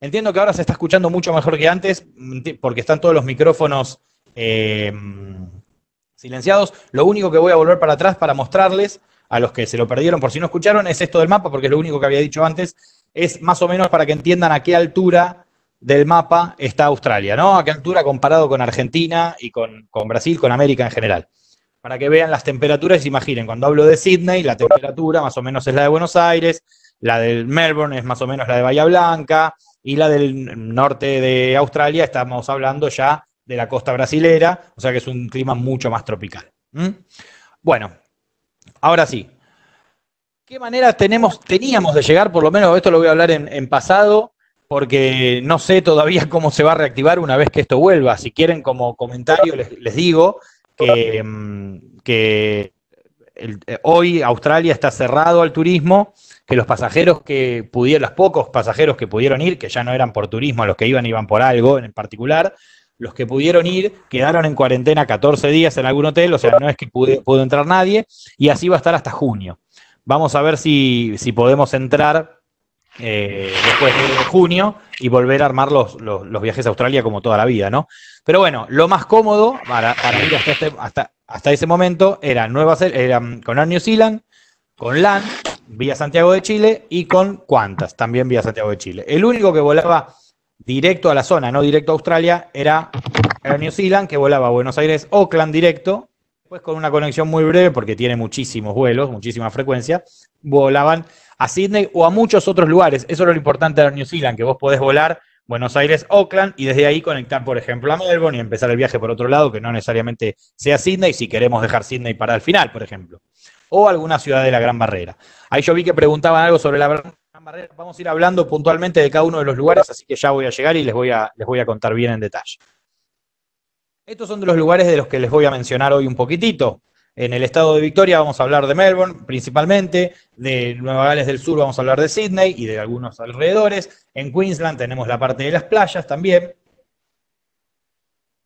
Entiendo que ahora se está escuchando mucho mejor que antes porque están todos los micrófonos eh, silenciados. Lo único que voy a volver para atrás para mostrarles a los que se lo perdieron por si no escucharon es esto del mapa, porque es lo único que había dicho antes, es más o menos para que entiendan a qué altura del mapa está Australia, ¿no? A qué altura comparado con Argentina y con, Brasil, con América en general. Para que vean las temperaturas, imaginen, cuando hablo de Sydney, la temperatura más o menos es la de Buenos Aires, la del Melbourne es más o menos la de Bahía Blanca, y la del norte de Australia estamos hablando ya de la costa brasilera, o sea que es un clima mucho más tropical. Bueno, ahora sí. ¿Qué manera tenemos, teníamos de llegar, por lo menos esto lo voy a hablar en pasado, porque no sé todavía cómo se va a reactivar una vez que esto vuelva. Si quieren, como comentario, les, digo que, mm, eh, hoy Australia está cerrado al turismo, que los pasajeros que pudieron, los pocos pasajeros que pudieron ir, que ya no eran por turismo, los que iban iban por algo en particular, los que pudieron ir quedaron en cuarentena 14 días en algún hotel, o sea, no es que pudo, entrar nadie, y así va a estar hasta junio. Vamos a ver si, si podemos entrar eh, después de junio y volver a armar los, viajes a Australia como toda la vida, ¿no? Pero bueno, lo más cómodo para, ir hasta, este, hasta, ese momento era, Nueva, era con Air New Zealand, con LAN, vía Santiago de Chile y con Qantas, también vía Santiago de Chile. El único que volaba directo a la zona, no directo a Australia, era Air New Zealand, que volaba a Buenos Aires, Oakland directo, pues con una conexión muy breve, porque tiene muchísimos vuelos, muchísima frecuencia, volaban a Sydney o a muchos otros lugares. Eso es lo importante de New Zealand, que vos podés volar Buenos Aires, Auckland y desde ahí conectar, por ejemplo, a Melbourne y empezar el viaje por otro lado, que no necesariamente sea Sydney, si queremos dejar Sydney para el final, por ejemplo. O alguna ciudad de la Gran Barrera. Ahí yo vi que preguntaban algo sobre la Gran Barrera. Vamos a ir hablando puntualmente de cada uno de los lugares, así que ya voy a llegar y les voy a, les voy a contar bien en detalle. Estos son de los lugares de los que les voy a mencionar hoy un poquitito. En el estado de Victoria vamos a hablar de Melbourne principalmente, de Nueva Gales del Sur vamos a hablar de Sydney y de algunos alrededores. En Queensland tenemos la parte de las playas también.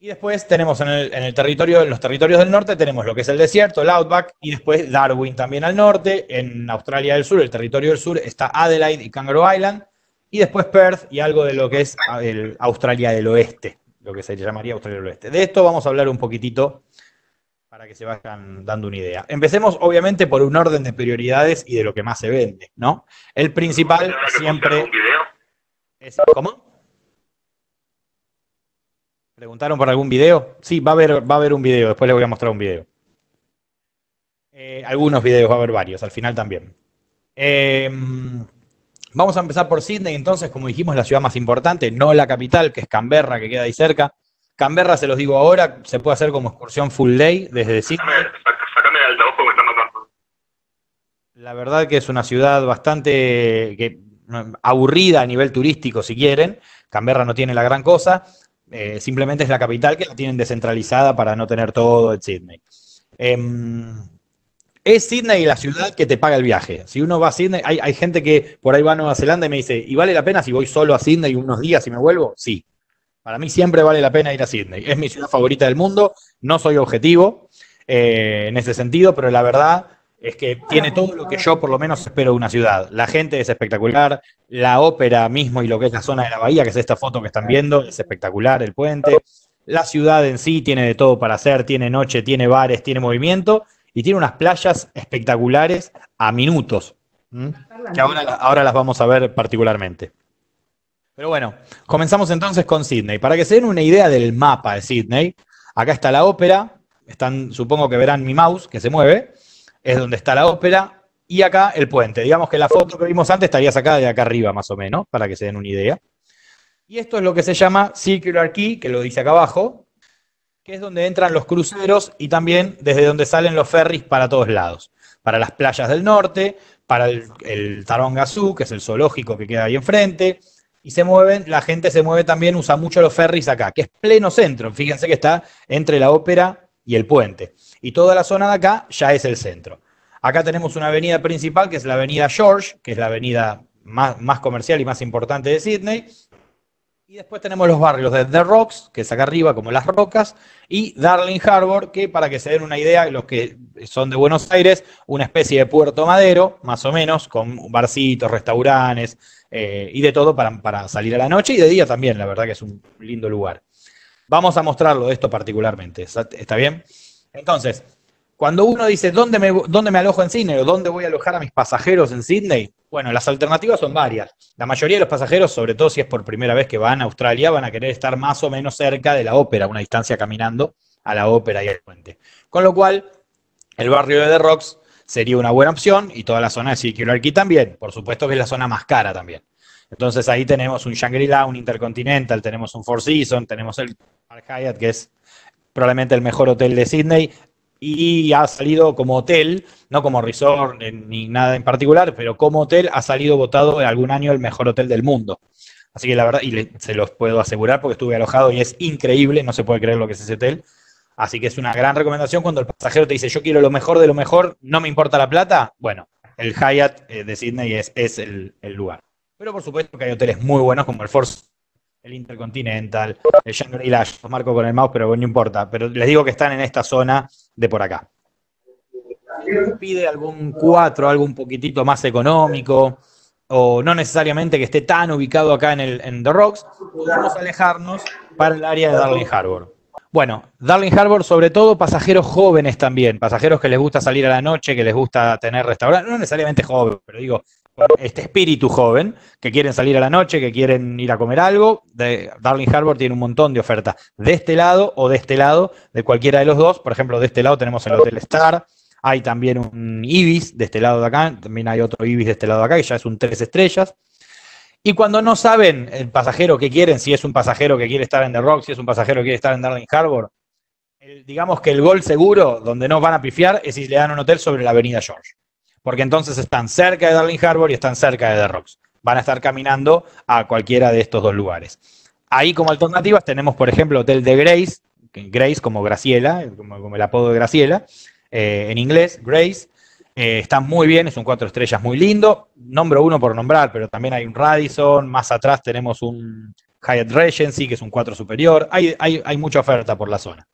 Y después tenemos en el, territorio, en los territorios del norte, tenemos lo que es el desierto, el Outback, y después Darwin también al norte. En Australia del Sur, el territorio del sur, está Adelaide y Kangaroo Island. Y después Perth y algo de lo que es el Australia del Oeste, lo que se llamaría Australia del Oeste. De esto vamos a hablar un poquitito para que se vayan dando una idea. Empecemos obviamente por un orden de prioridades y de lo que más se vende, ¿no? El principal siempre es ¿Cómo? ¿Preguntaron por algún video? Sí, va a haber, va a haber un video, después les voy a mostrar un video. Eh, algunos videos, va a haber varios, al final también. Em, vamos a empezar por Sydney, entonces, como dijimos, la ciudad más importante, no la capital, que es Canberra, que queda ahí cerca. Canberra, se los digo ahora, se puede hacer como excursión full day desde Sydney. La verdad que es una ciudad bastante aburrida a nivel turístico, si quieren. Canberra no tiene la gran cosa. Eh, simplemente es la capital que la tienen descentralizada para no tener todo en Sydney. Em, es Sydney la ciudad que te paga el viaje. Si uno va a Sydney, hay, hay, gente que por ahí va a Nueva Zelanda y me dice, ¿y vale la pena si voy solo a Sydney unos días y me vuelvo? Sí. Para mí siempre vale la pena ir a Sydney. Es mi ciudad favorita del mundo. No soy objetivo eh, en ese sentido, pero la verdad es que tiene todo lo que yo por lo menos espero de una ciudad. La gente es espectacular, la ópera mismo y lo que es la zona de la bahía, que es esta foto que están viendo, es espectacular, el puente. La ciudad en sí tiene de todo para hacer, tiene noche, tiene bares, tiene movimiento y tiene unas playas espectaculares a minutos, que ahora, ahora las vamos a ver particularmente. Pero bueno, comenzamos entonces con Sydney. Para que se den una idea del mapa de Sydney, acá está la ópera, están, supongo que verán mi mouse que se mueve, es donde está la ópera, y acá el puente. Digamos que la foto que vimos antes estaría sacada de acá arriba más o menos, para que se den una idea. Y esto es lo que se llama Circular Key, que lo dice acá abajo, que es donde entran los cruceros y también desde donde salen los ferries para todos lados. Para las playas del norte, para el, el Taronga Zoo, que es el zoológico que queda ahí enfrente, y se mueven, la gente se mueve también, usa mucho los ferries acá, que es pleno centro. Fíjense que está entre la ópera y el puente. Y toda la zona de acá ya es el centro. Acá tenemos una avenida principal que es la avenida George, que es la avenida más, más comercial y más importante de Sydney. Y después tenemos los barrios de The Rocks, que es acá arriba, como las rocas, y Darling Harbor, que para que se den una idea, los que son de Buenos Aires, una especie de puerto madero, más o menos, con barcitos, restaurantes eh, y de todo para, para salir a la noche y de día también, la verdad que es un lindo lugar. Vamos a mostrarlo esto particularmente, ¿está bien? Entonces, cuando uno dice, ¿dónde me, ¿dónde me alojo en Sydney o dónde voy a alojar a mis pasajeros en Sydney? Bueno, las alternativas son varias. La mayoría de los pasajeros, sobre todo si es por primera vez que van a Australia, van a querer estar más o menos cerca de la ópera, una distancia caminando a la ópera y al puente. Con lo cual, el barrio de The Rocks sería una buena opción y toda la zona de Circular también. Por supuesto que es la zona más cara también. Entonces ahí tenemos un Shangri-La, un Intercontinental, tenemos un Four Seasons, tenemos el Park Hyatt, que es probablemente el mejor hotel de Sydney, y ha salido como hotel, no como resort ni nada en particular, pero como hotel ha salido votado algún año el mejor hotel del mundo. Así que la verdad, y se los puedo asegurar porque estuve alojado y es increíble, no se puede creer lo que es ese hotel. Así que es una gran recomendación cuando el pasajero te dice yo quiero lo mejor de lo mejor, no me importa la plata. Bueno, el Hyatt eh, de Sydney es, es el, lugar. Pero por supuesto que hay hoteles muy buenos como el Force el Intercontinental, el Shangri-La, los marco con el mouse, pero no importa. Pero les digo que están en esta zona de por acá. Pide algún 4, algo un poquitito más económico, o no necesariamente que esté tan ubicado acá en, el, The Rocks, podemos alejarnos para el área de Darling Harbour. Bueno, Darling Harbour, sobre todo pasajeros jóvenes también, pasajeros que les gusta salir a la noche, que les gusta tener restaurantes, no necesariamente jóvenes, pero digo, este espíritu joven, que quieren salir a la noche, que quieren ir a comer algo. De Darling Harbour tiene un montón de ofertas de este lado o de este lado, de cualquiera de los dos. Por ejemplo, de este lado tenemos el Hotel Star, hay también un Ibis de este lado de acá, también hay otro Ibis de este lado de acá, que ya es un tres estrellas. Y cuando no saben el pasajero que quieren, si es un pasajero que quiere estar en The Rock, si es un pasajero que quiere estar en Darling Harbour, digamos que el gol seguro, donde no van a pifiar, es si le dan un hotel sobre la avenida George porque entonces están cerca de Darling Harbour y están cerca de The Rocks. Van a estar caminando a cualquiera de estos dos lugares. Ahí como alternativas tenemos, por ejemplo, Hotel de Grace, Grace como Graciela, como, el apodo de Graciela, eh, en inglés, Grace. Eh, está muy bien, es un cuatro estrellas muy lindo. Nombro uno por nombrar, pero también hay un Radisson. Más atrás tenemos un Hyatt Regency, que es un cuatro superior. Hay, hay, hay mucha oferta por la zona.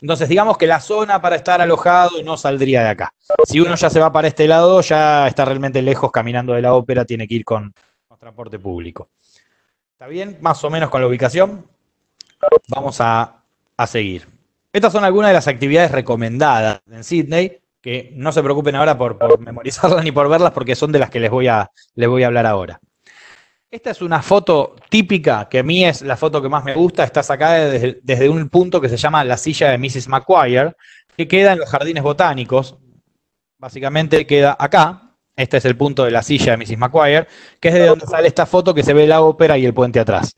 Entonces, digamos que la zona para estar alojado no saldría de acá. Si uno ya se va para este lado, ya está realmente lejos caminando de la ópera, tiene que ir con, transporte público. ¿Está bien? Más o menos con la ubicación. Vamos a, seguir. Estas son algunas de las actividades recomendadas en Sydney, que no se preocupen ahora por, por memorizarlas ni por verlas, porque son de las que les voy a, les voy a hablar ahora. Esta es una foto típica, que a mí es la foto que más me gusta, está sacada desde, un punto que se llama la silla de Mrs. McQuire, que queda en los jardines botánicos. Básicamente queda acá. Este es el punto de la silla de Mrs. McQuire, que es de donde sale esta foto que se ve la ópera y el puente atrás.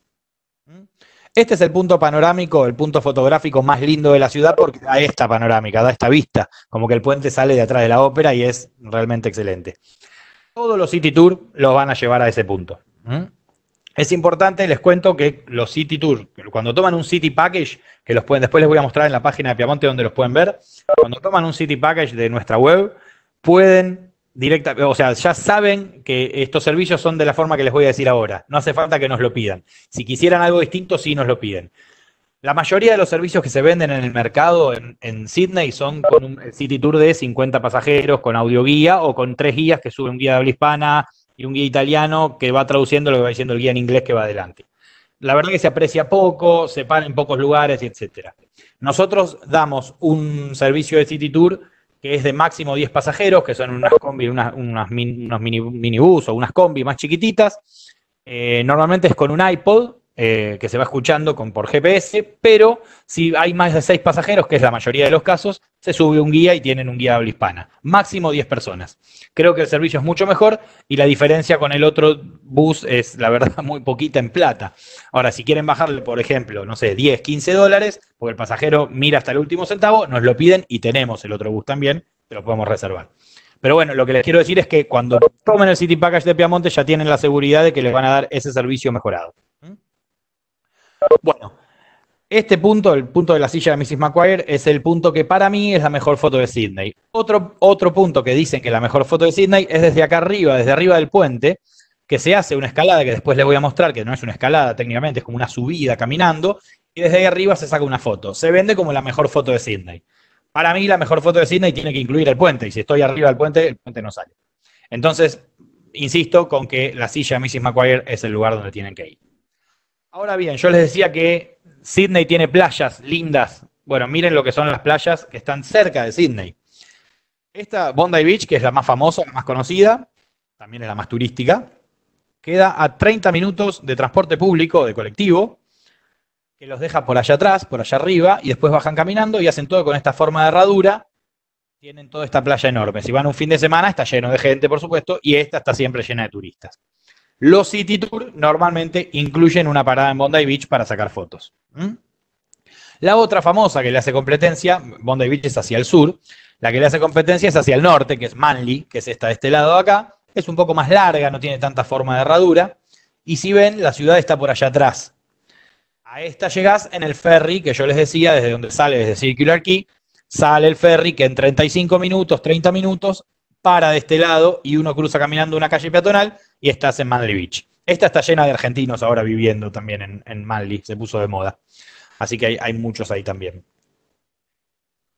Este es el punto panorámico, el punto fotográfico más lindo de la ciudad porque da esta panorámica, da esta vista, como que el puente sale de atrás de la ópera y es realmente excelente. Todos los City Tour los van a llevar a ese punto. ¿Mm? Es importante, les cuento que los City Tour, cuando toman un City Package, que los pueden, después les voy a mostrar en la página de Piamonte donde los pueden ver, cuando toman un City Package de nuestra web, pueden directamente, o sea, ya saben que estos servicios son de la forma que les voy a decir ahora. No hace falta que nos lo pidan. Si quisieran algo distinto, sí nos lo piden. La mayoría de los servicios que se venden en el mercado en, Sydney son con un City Tour de 50 pasajeros, con audio guía o con tres guías que suben guía de habla hispana, y un guía italiano que va traduciendo lo que va diciendo el guía en inglés que va adelante. La verdad que se aprecia poco, se para en pocos lugares, etc. Nosotros damos un servicio de City Tour que es de máximo 10 pasajeros, que son unas combi, unas, unos mini, minibús o unas combi más chiquititas. Eh, normalmente es con un iPod, eh, que se va escuchando con, por GPS, pero si hay más de seis pasajeros, que es la mayoría de los casos, se sube un guía y tienen un guía habla hispana. Máximo 10 personas. Creo que el servicio es mucho mejor y la diferencia con el otro bus es, la verdad, muy poquita en plata. Ahora, si quieren bajarle, por ejemplo, no sé, 10, 15 dólares, porque el pasajero mira hasta el último centavo, nos lo piden y tenemos el otro bus también, te lo podemos reservar. Pero bueno, lo que les quiero decir es que cuando tomen el City Package de Piamonte ya tienen la seguridad de que les van a dar ese servicio mejorado. Bueno, este punto, el punto de la silla de Mrs. McQuire, es el punto que para mí es la mejor foto de Sydney. Otro, otro punto que dicen que la mejor foto de Sydney es desde acá arriba, desde arriba del puente, que se hace una escalada que después les voy a mostrar, que no es una escalada técnicamente, es como una subida caminando, y desde ahí arriba se saca una foto. Se vende como la mejor foto de Sydney. Para mí la mejor foto de Sydney tiene que incluir el puente, y si estoy arriba del puente, el puente no sale. Entonces, insisto con que la silla de Mrs. McGuire es el lugar donde tienen que ir. Ahora bien, yo les decía que Sydney tiene playas lindas. Bueno, miren lo que son las playas que están cerca de Sydney. Esta Bondi Beach, que es la más famosa, la más conocida, también es la más turística, queda a 30 minutos de transporte público, de colectivo, que los deja por allá atrás, por allá arriba, y después bajan caminando y hacen todo con esta forma de herradura. Tienen toda esta playa enorme. Si van un fin de semana, está lleno de gente, por supuesto, y esta está siempre llena de turistas. Los City Tour normalmente incluyen una parada en Bondi Beach para sacar fotos. La otra famosa que le hace competencia, Bondi Beach es hacia el sur, la que le hace competencia es hacia el norte, que es Manly, que es esta de este lado de acá. Es un poco más larga, no tiene tanta forma de herradura. Y si ven, la ciudad está por allá atrás. A esta llegás en el ferry, que yo les decía, desde donde sale, desde Circular Key, sale el ferry que en 35 minutos, 30 minutos, para de este lado y uno cruza caminando una calle peatonal y estás en Manly Beach. Esta está llena de argentinos ahora viviendo también en, en Manly, se puso de moda. Así que hay, muchos ahí también.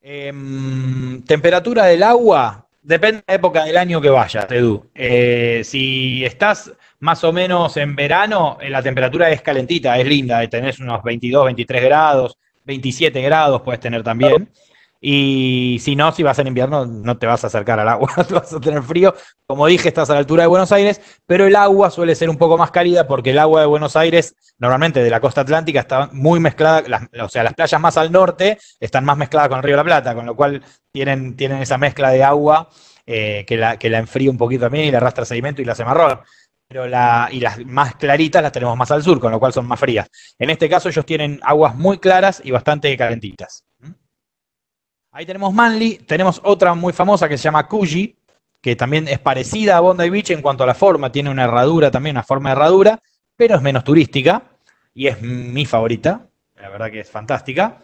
Em, temperatura del agua, depende de la época del año que vayas, Edu. Eh, si estás más o menos en verano, eh, la temperatura es calentita, es linda, eh, tenés unos 22, 23 grados, 27 grados puedes tener también. Y si no, si vas en invierno, no te vas a acercar al agua, vas a tener frío. Como dije, estás a la altura de Buenos Aires, pero el agua suele ser un poco más cálida porque el agua de Buenos Aires, normalmente de la costa atlántica, está muy mezclada, o sea, las playas más al norte están más mezcladas con el río de la Plata, con lo cual tienen, tienen esa mezcla de agua eh, que, la, que la enfría un poquito también y le arrastra sedimento y la hace marrón pero la, y las más claritas las tenemos más al sur, con lo cual son más frías. En este caso ellos tienen aguas muy claras y bastante calentitas. Ahí tenemos Manly, tenemos otra muy famosa que se llama Kuji, que también es parecida a Bondi Beach en cuanto a la forma, tiene una herradura también, una forma de herradura, pero es menos turística y es mi favorita, la verdad que es fantástica.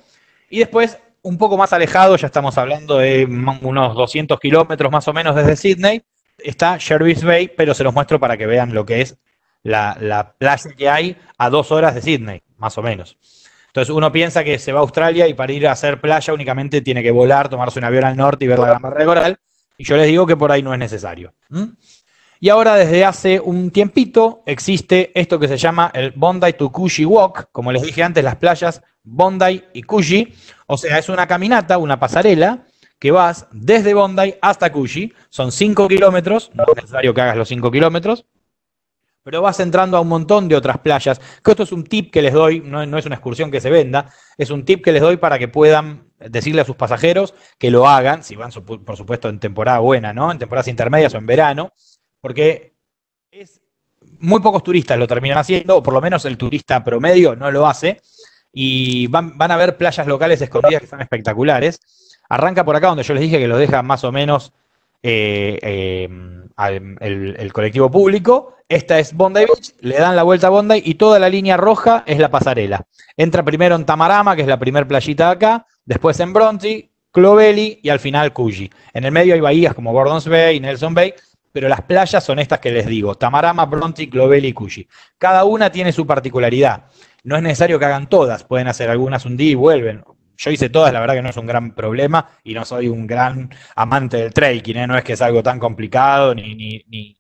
Y después, un poco más alejado, ya estamos hablando de unos 200 kilómetros más o menos desde Sydney, está Jervis Bay, pero se los muestro para que vean lo que es la, la playa que hay a dos horas de Sydney, más o menos. Entonces uno piensa que se va a Australia y para ir a hacer playa únicamente tiene que volar, tomarse un avión al norte y ver la gran barrera coral. Y yo les digo que por ahí no es necesario. Y ahora desde hace un tiempito existe esto que se llama el Bondi to Kuji Walk, como les dije antes, las playas Bondi y Kuji. O sea, es una caminata, una pasarela que vas desde Bondi hasta Kuji. Son 5 kilómetros, no es necesario que hagas los 5 kilómetros, pero vas entrando a un montón de otras playas. Que esto es un tip que les doy, no, es una excursión que se venda, es un tip que les doy para que puedan decirle a sus pasajeros que lo hagan, si van por supuesto en temporada buena, ¿no? En temporadas intermedias o en verano, porque es muy pocos turistas lo terminan haciendo, o por lo menos el turista promedio no lo hace, y van, van a ver playas locales escondidas que son espectaculares. Arranca por acá donde yo les dije que los deja más o menos eh, eh, el, colectivo público. Esta es Bondi Beach, le dan la vuelta a Bondi y toda la línea roja es la pasarela. Entra primero en Tamarama, que es la primer playita de acá, después en Bronte, Clovelly y al final Cuyi. En el medio hay bahías como Gordons Bay, Nelson Bay, pero las playas son estas que les digo, Tamarama, Bronte, Clovelly y Cuyi. Cada una tiene su particularidad. No es necesario que hagan todas, pueden hacer algunas un día y vuelven. Yo hice todas, la verdad que no es un gran problema y no soy un gran amante del trekking, ¿eh? no es que es algo tan complicado ni, ni, ni,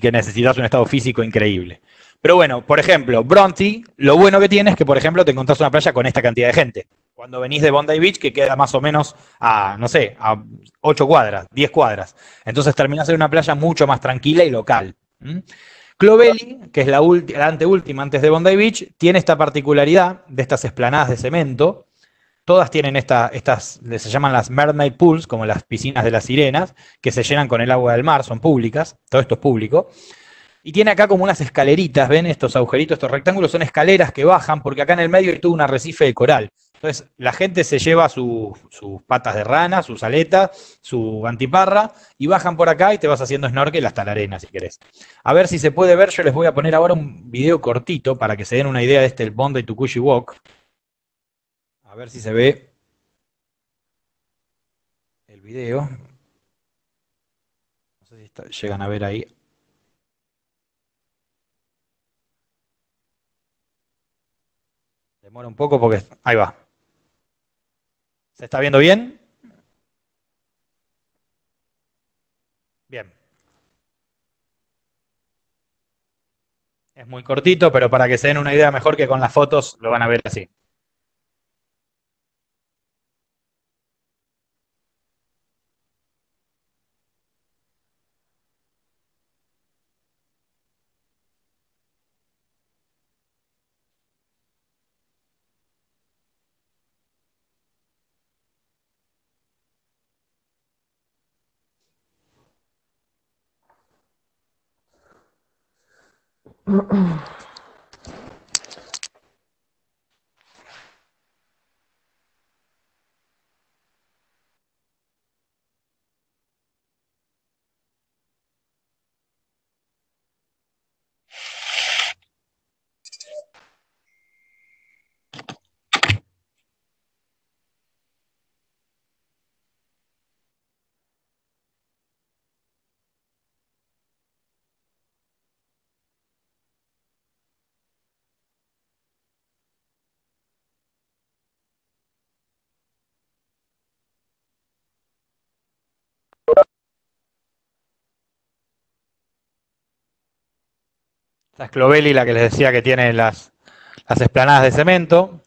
que necesitas un estado físico increíble. Pero bueno, por ejemplo, Bronte, lo bueno que tiene es que, por ejemplo, te encontrás una playa con esta cantidad de gente. Cuando venís de Bondi Beach, que queda más o menos a, no sé, a 8 cuadras, 10 cuadras. Entonces terminás en una playa mucho más tranquila y local. Clovelly, que es la, anteúltima antes de Bondi Beach, tiene esta particularidad de estas esplanadas de cemento. Todas tienen estas, se llaman las mermaid pools, como las piscinas de las sirenas, que se llenan con el agua del mar, son públicas, todo esto es público. Y tiene acá como unas escaleritas, ¿ven? Estos agujeritos, estos rectángulos son escaleras que bajan, porque acá en el medio hay todo un arrecife de coral. Entonces, la gente se lleva sus patas de rana, sus aletas, su antiparra, y bajan por acá y te vas haciendo snorkel hasta la arena, si querés. A ver si se puede ver, yo les voy a poner ahora un video cortito para que se den una idea de este, el Bondi Tukushi Walk. A ver si se ve el video. No sé si llegan a ver ahí. Demora un poco porque... Ahí va. ¿Se está viendo bien? Bien. Es muy cortito, pero para que se den una idea mejor que con las fotos, lo van a ver así. Esta es Clovelli, la que les decía que tiene las, las esplanadas de cemento.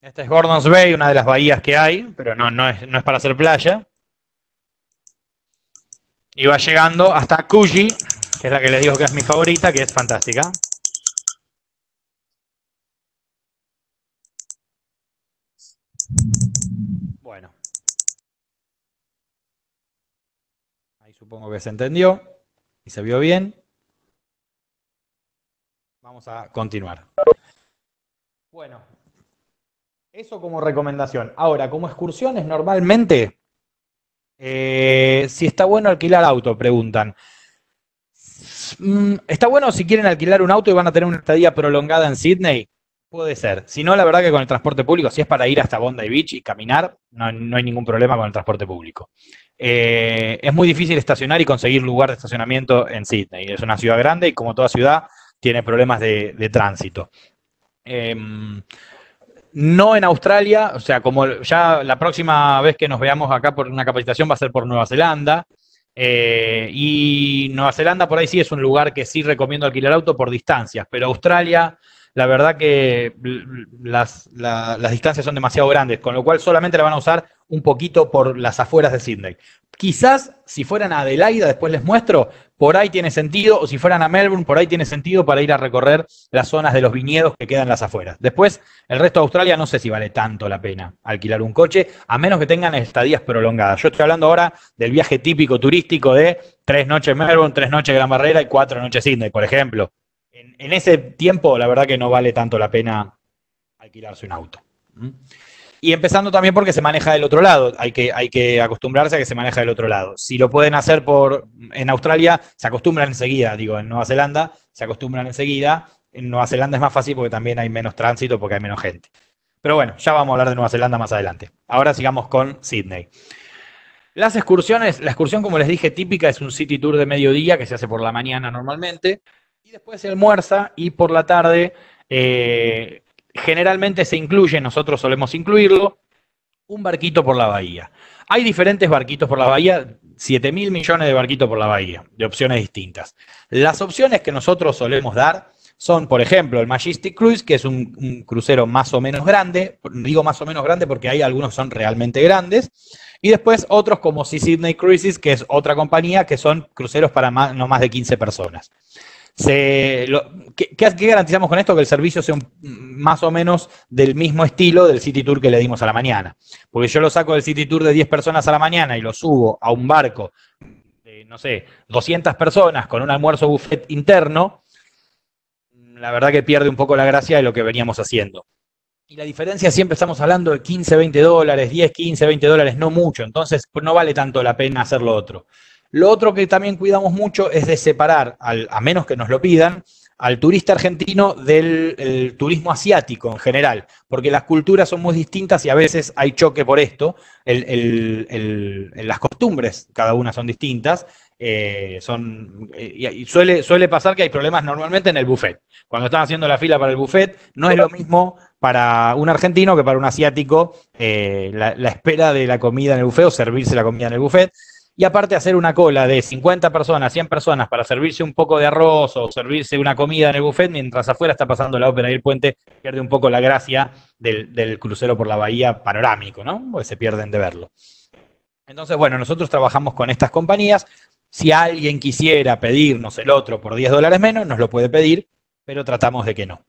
Esta es Gordon's Bay, una de las bahías que hay, pero no, no, es, no es para hacer playa. Y va llegando hasta Kuji, que es la que les digo que es mi favorita, que es fantástica. Bueno. Ahí supongo que se entendió y se vio bien. Vamos a continuar. Bueno, eso como recomendación. Ahora, como excursiones, normalmente, eh, si está bueno alquilar auto, preguntan. Mm, ¿Está bueno si quieren alquilar un auto y van a tener una estadía prolongada en Sydney? Puede ser. Si no, la verdad que con el transporte público, si es para ir hasta Bondi Beach y caminar, no, hay ningún problema con el transporte público. Eh, es muy difícil estacionar y conseguir lugar de estacionamiento en Sydney. Es una ciudad grande y como toda ciudad tiene problemas de, tránsito. Em, no en Australia, o sea, como ya la próxima vez que nos veamos acá por una capacitación va a ser por Nueva Zelanda. Eh, y Nueva Zelanda por ahí sí es un lugar que sí recomiendo alquilar auto por distancias, pero Australia la verdad que las, distancias son demasiado grandes, con lo cual solamente la van a usar un poquito por las afueras de Sydney. Quizás si fueran a Adelaida, después les muestro, por ahí tiene sentido, o si fueran a Melbourne, por ahí tiene sentido para ir a recorrer las zonas de los viñedos que quedan las afueras. Después, el resto de Australia no sé si vale tanto la pena alquilar un coche, a menos que tengan estadías prolongadas. Yo estoy hablando ahora del viaje típico turístico de tres noches Melbourne, tres noches Gran Barrera y cuatro noches Sydney, por ejemplo en, ese tiempo, la verdad que no vale tanto la pena alquilarse un auto. Y empezando también porque se maneja del otro lado, hay que, hay que acostumbrarse a que se maneja del otro lado. Si lo pueden hacer por en Australia, se acostumbran enseguida, digo, en Nueva Zelanda se acostumbran enseguida. En Nueva Zelanda es más fácil porque también hay menos tránsito, porque hay menos gente. Pero bueno, ya vamos a hablar de Nueva Zelanda más adelante. Ahora sigamos con Sydney. Las excursiones, la excursión, como les dije, típica es un city tour de mediodía que se hace por la mañana normalmente después se almuerza y por la tarde eh, generalmente se incluye, nosotros solemos incluirlo, un barquito por la bahía. Hay diferentes barquitos por la bahía, 7 mil millones de barquitos por la bahía, de opciones distintas. Las opciones que nosotros solemos dar son, por ejemplo, el Majestic Cruise, que es un, crucero más o menos grande, digo más o menos grande porque hay algunos son realmente grandes, y después otros como Sea Sydney Cruises, que es otra compañía, que son cruceros para no más de 15 personas. ¿Qué, garantizamos con esto? Que el servicio sea más o menos del mismo estilo del City Tour que le dimos a la mañana. Porque yo lo saco del City Tour de 10 personas a la mañana y lo subo a un barco de, no sé, 200 personas con un almuerzo buffet interno, la verdad que pierde un poco la gracia de lo que veníamos haciendo. Y la diferencia siempre estamos hablando de 15, 20 dólares, 10, 15, 20 dólares, no mucho. Entonces no vale tanto la pena hacer lo otro. Lo otro que también cuidamos mucho es de separar, a menos que nos lo pidan, al turista argentino del turismo asiático en general, porque las culturas son muy distintas y a veces hay choque por esto, las costumbres cada una son distintas, eh, son, eh, suele, suele pasar que hay problemas normalmente en el buffet. Cuando están haciendo la fila para el buffet, no es lo mismo para un argentino que para un asiático eh, la, la, espera de la comida en el buffet o servirse la comida en el buffet y aparte hacer una cola de 50 personas, 100 personas para servirse un poco de arroz o servirse una comida en el buffet mientras afuera está pasando la ópera y el puente, pierde un poco la gracia del, crucero por la bahía panorámico, ¿no? Porque se pierden de verlo. Entonces, bueno, nosotros trabajamos con estas compañías. Si alguien quisiera pedirnos el otro por 10 dólares menos, nos lo puede pedir, pero tratamos de que no.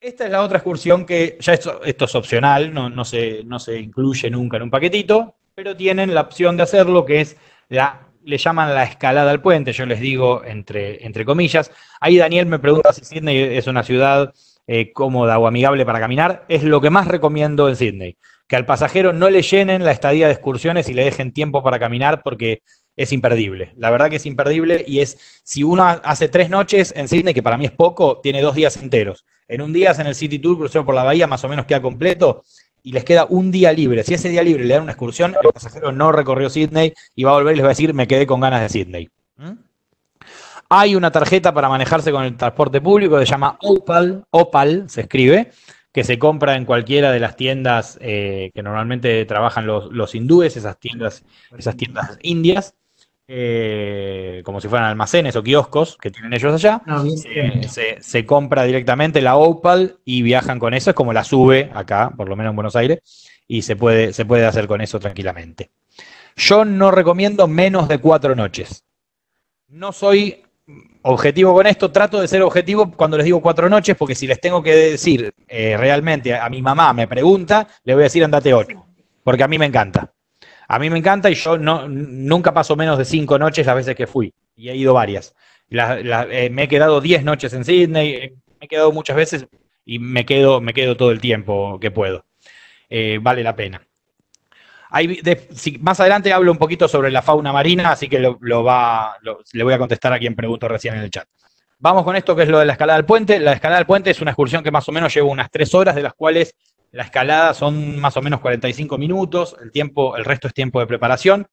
Esta es la otra excursión que ya esto, esto es opcional, no, se, no se incluye nunca en un paquetito, pero tienen la opción de hacerlo, que es la, le llaman la escalada al puente, yo les digo entre, entre comillas. Ahí Daniel me pregunta si Sydney es una ciudad eh, cómoda o amigable para caminar. Es lo que más recomiendo en Sydney. Que al pasajero no le llenen la estadía de excursiones y le dejen tiempo para caminar porque es imperdible. La verdad que es imperdible y es, si uno hace tres noches en Sydney, que para mí es poco, tiene dos días enteros. En un día en el City Tour, crucero por la bahía, más o menos queda completo y les queda un día libre. Si ese día libre le dan una excursión, el pasajero no recorrió Sydney y va a volver y les va a decir, me quedé con ganas de Sydney. ¿Mm? Hay una tarjeta para manejarse con el transporte público que se llama Opal, Opal se escribe, que se compra en cualquiera de las tiendas eh, que normalmente trabajan los, los hindúes, esas tiendas, esas tiendas indias. Eh, como si fueran almacenes o kioscos que tienen ellos allá, se, compra directamente la Opal y viajan con eso, es como la sube acá, por lo menos en Buenos Aires, y se puede, se puede hacer con eso tranquilamente. Yo no recomiendo menos de cuatro noches. No soy objetivo con esto, trato de ser objetivo cuando les digo cuatro noches, porque si les tengo que decir eh, realmente a mi mamá me pregunta, le voy a decir andate ocho, porque a mí me encanta. A mí me encanta y yo nunca paso menos de cinco noches las veces que fui. Y he ido varias. Eh, me he quedado diez noches en Sydney, eh, me he quedado muchas veces y me quedo, todo el tiempo que puedo. Eh, vale la pena. más adelante hablo un poquito sobre la fauna marina, así que lo, va, le voy a contestar a quien preguntó recién en el chat. Vamos con esto que es lo de la escalada del puente. La escalada del puente es una excursión que más o menos lleva unas tres horas, de las cuales la escalada son más o menos 45 minutos, el, tiempo, el resto es tiempo de preparación.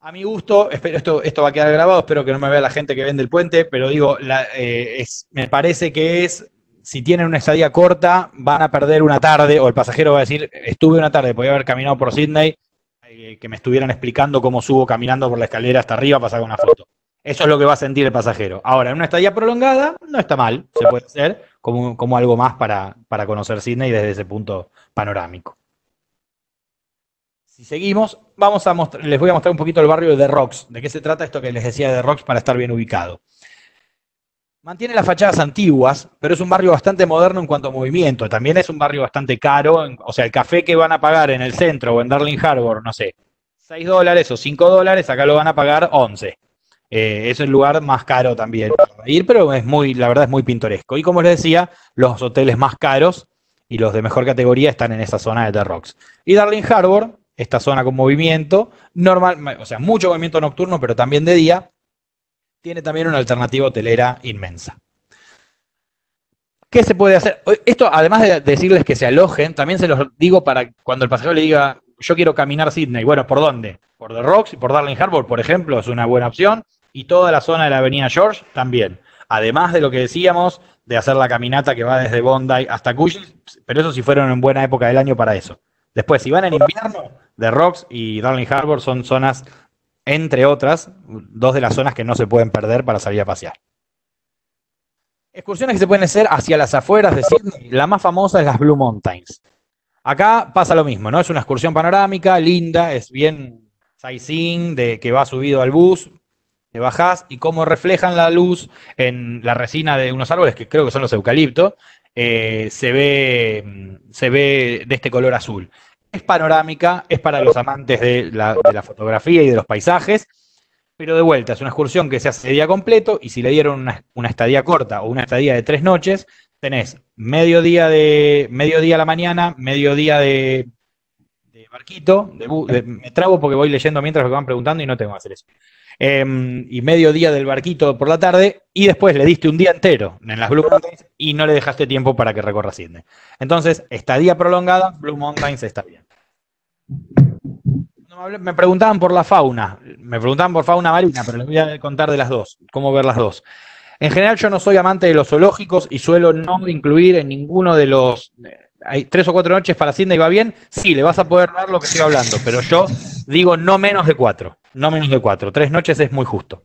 A mi gusto, espero, esto, esto va a quedar grabado, espero que no me vea la gente que vende el puente, pero digo, eh, me parece que es, si tienen una estadía corta, van a perder una tarde, o el pasajero va a decir, estuve una tarde, podía haber caminado por Sydney, eh, que me estuvieran explicando cómo subo caminando por la escalera hasta arriba para sacar una foto. Eso es lo que va a sentir el pasajero. Ahora, en una estadía prolongada, no está mal, se puede hacer como, algo más para, conocer Sydney desde ese punto panorámico. Si seguimos, vamos a les voy a mostrar un poquito el barrio de The Rocks. ¿De qué se trata esto que les decía de The Rocks para estar bien ubicado? Mantiene las fachadas antiguas, pero es un barrio bastante moderno en cuanto a movimiento. También es un barrio bastante caro. O sea, el café que van a pagar en el centro o en Darling Harbour, no sé, 6 dólares o 5 dólares, acá lo van a pagar 11. Eh, es el lugar más caro también para ir, pero es muy, la verdad es muy pintoresco. Y como les decía, los hoteles más caros y los de mejor categoría están en esa zona de The Rocks. Y Darling Harbour, esta zona con movimiento, normal, o sea, mucho movimiento nocturno, pero también de día, tiene también una alternativa hotelera inmensa. ¿Qué se puede hacer? Esto, además de decirles que se alojen, también se los digo para cuando el pasajero le diga, yo quiero caminar Sydney. Bueno, ¿por dónde? Por The Rocks y por Darling Harbour, por ejemplo, es una buena opción y toda la zona de la Avenida George también. Además de lo que decíamos, de hacer la caminata que va desde Bondi hasta Cushing, pero eso si fueron en buena época del año para eso. Después, si van en invierno, The Rocks y Darling Harbour son zonas, entre otras, dos de las zonas que no se pueden perder para salir a pasear. Excursiones que se pueden hacer hacia las afueras de Sydney. La más famosa es las Blue Mountains. Acá pasa lo mismo, ¿no? Es una excursión panorámica, linda, es bien sightseeing, de que va subido al bus, te bajás y cómo reflejan la luz en la resina de unos árboles, que creo que son los eucaliptos, eh, se, ve, se ve de este color azul. Es panorámica, es para los amantes de la, fotografía y de los paisajes, pero de vuelta, es una excursión que se hace día completo y si le dieron una, una estadía corta o una estadía de tres noches, tenés mediodía de a la mañana, mediodía de, de barquito, me trago porque voy leyendo mientras me van preguntando y no tengo que hacer eso. Em, y medio día del barquito por la tarde, y después le diste un día entero en las Blue Mountains y no le dejaste tiempo para que recorra Sydney. Entonces, estadía prolongada, Blue Mountains está bien. me preguntaban por la fauna, me preguntaban por fauna marina, pero les voy a contar de las dos, cómo ver las dos. En general yo no soy amante de los zoológicos y suelo no incluir en ninguno de los... Hay tres o cuatro noches para Sydney, ¿va bien? Sí, le vas a poder ver lo que estoy hablando, pero yo digo no menos de cuatro, no menos de cuatro. Tres noches es muy justo.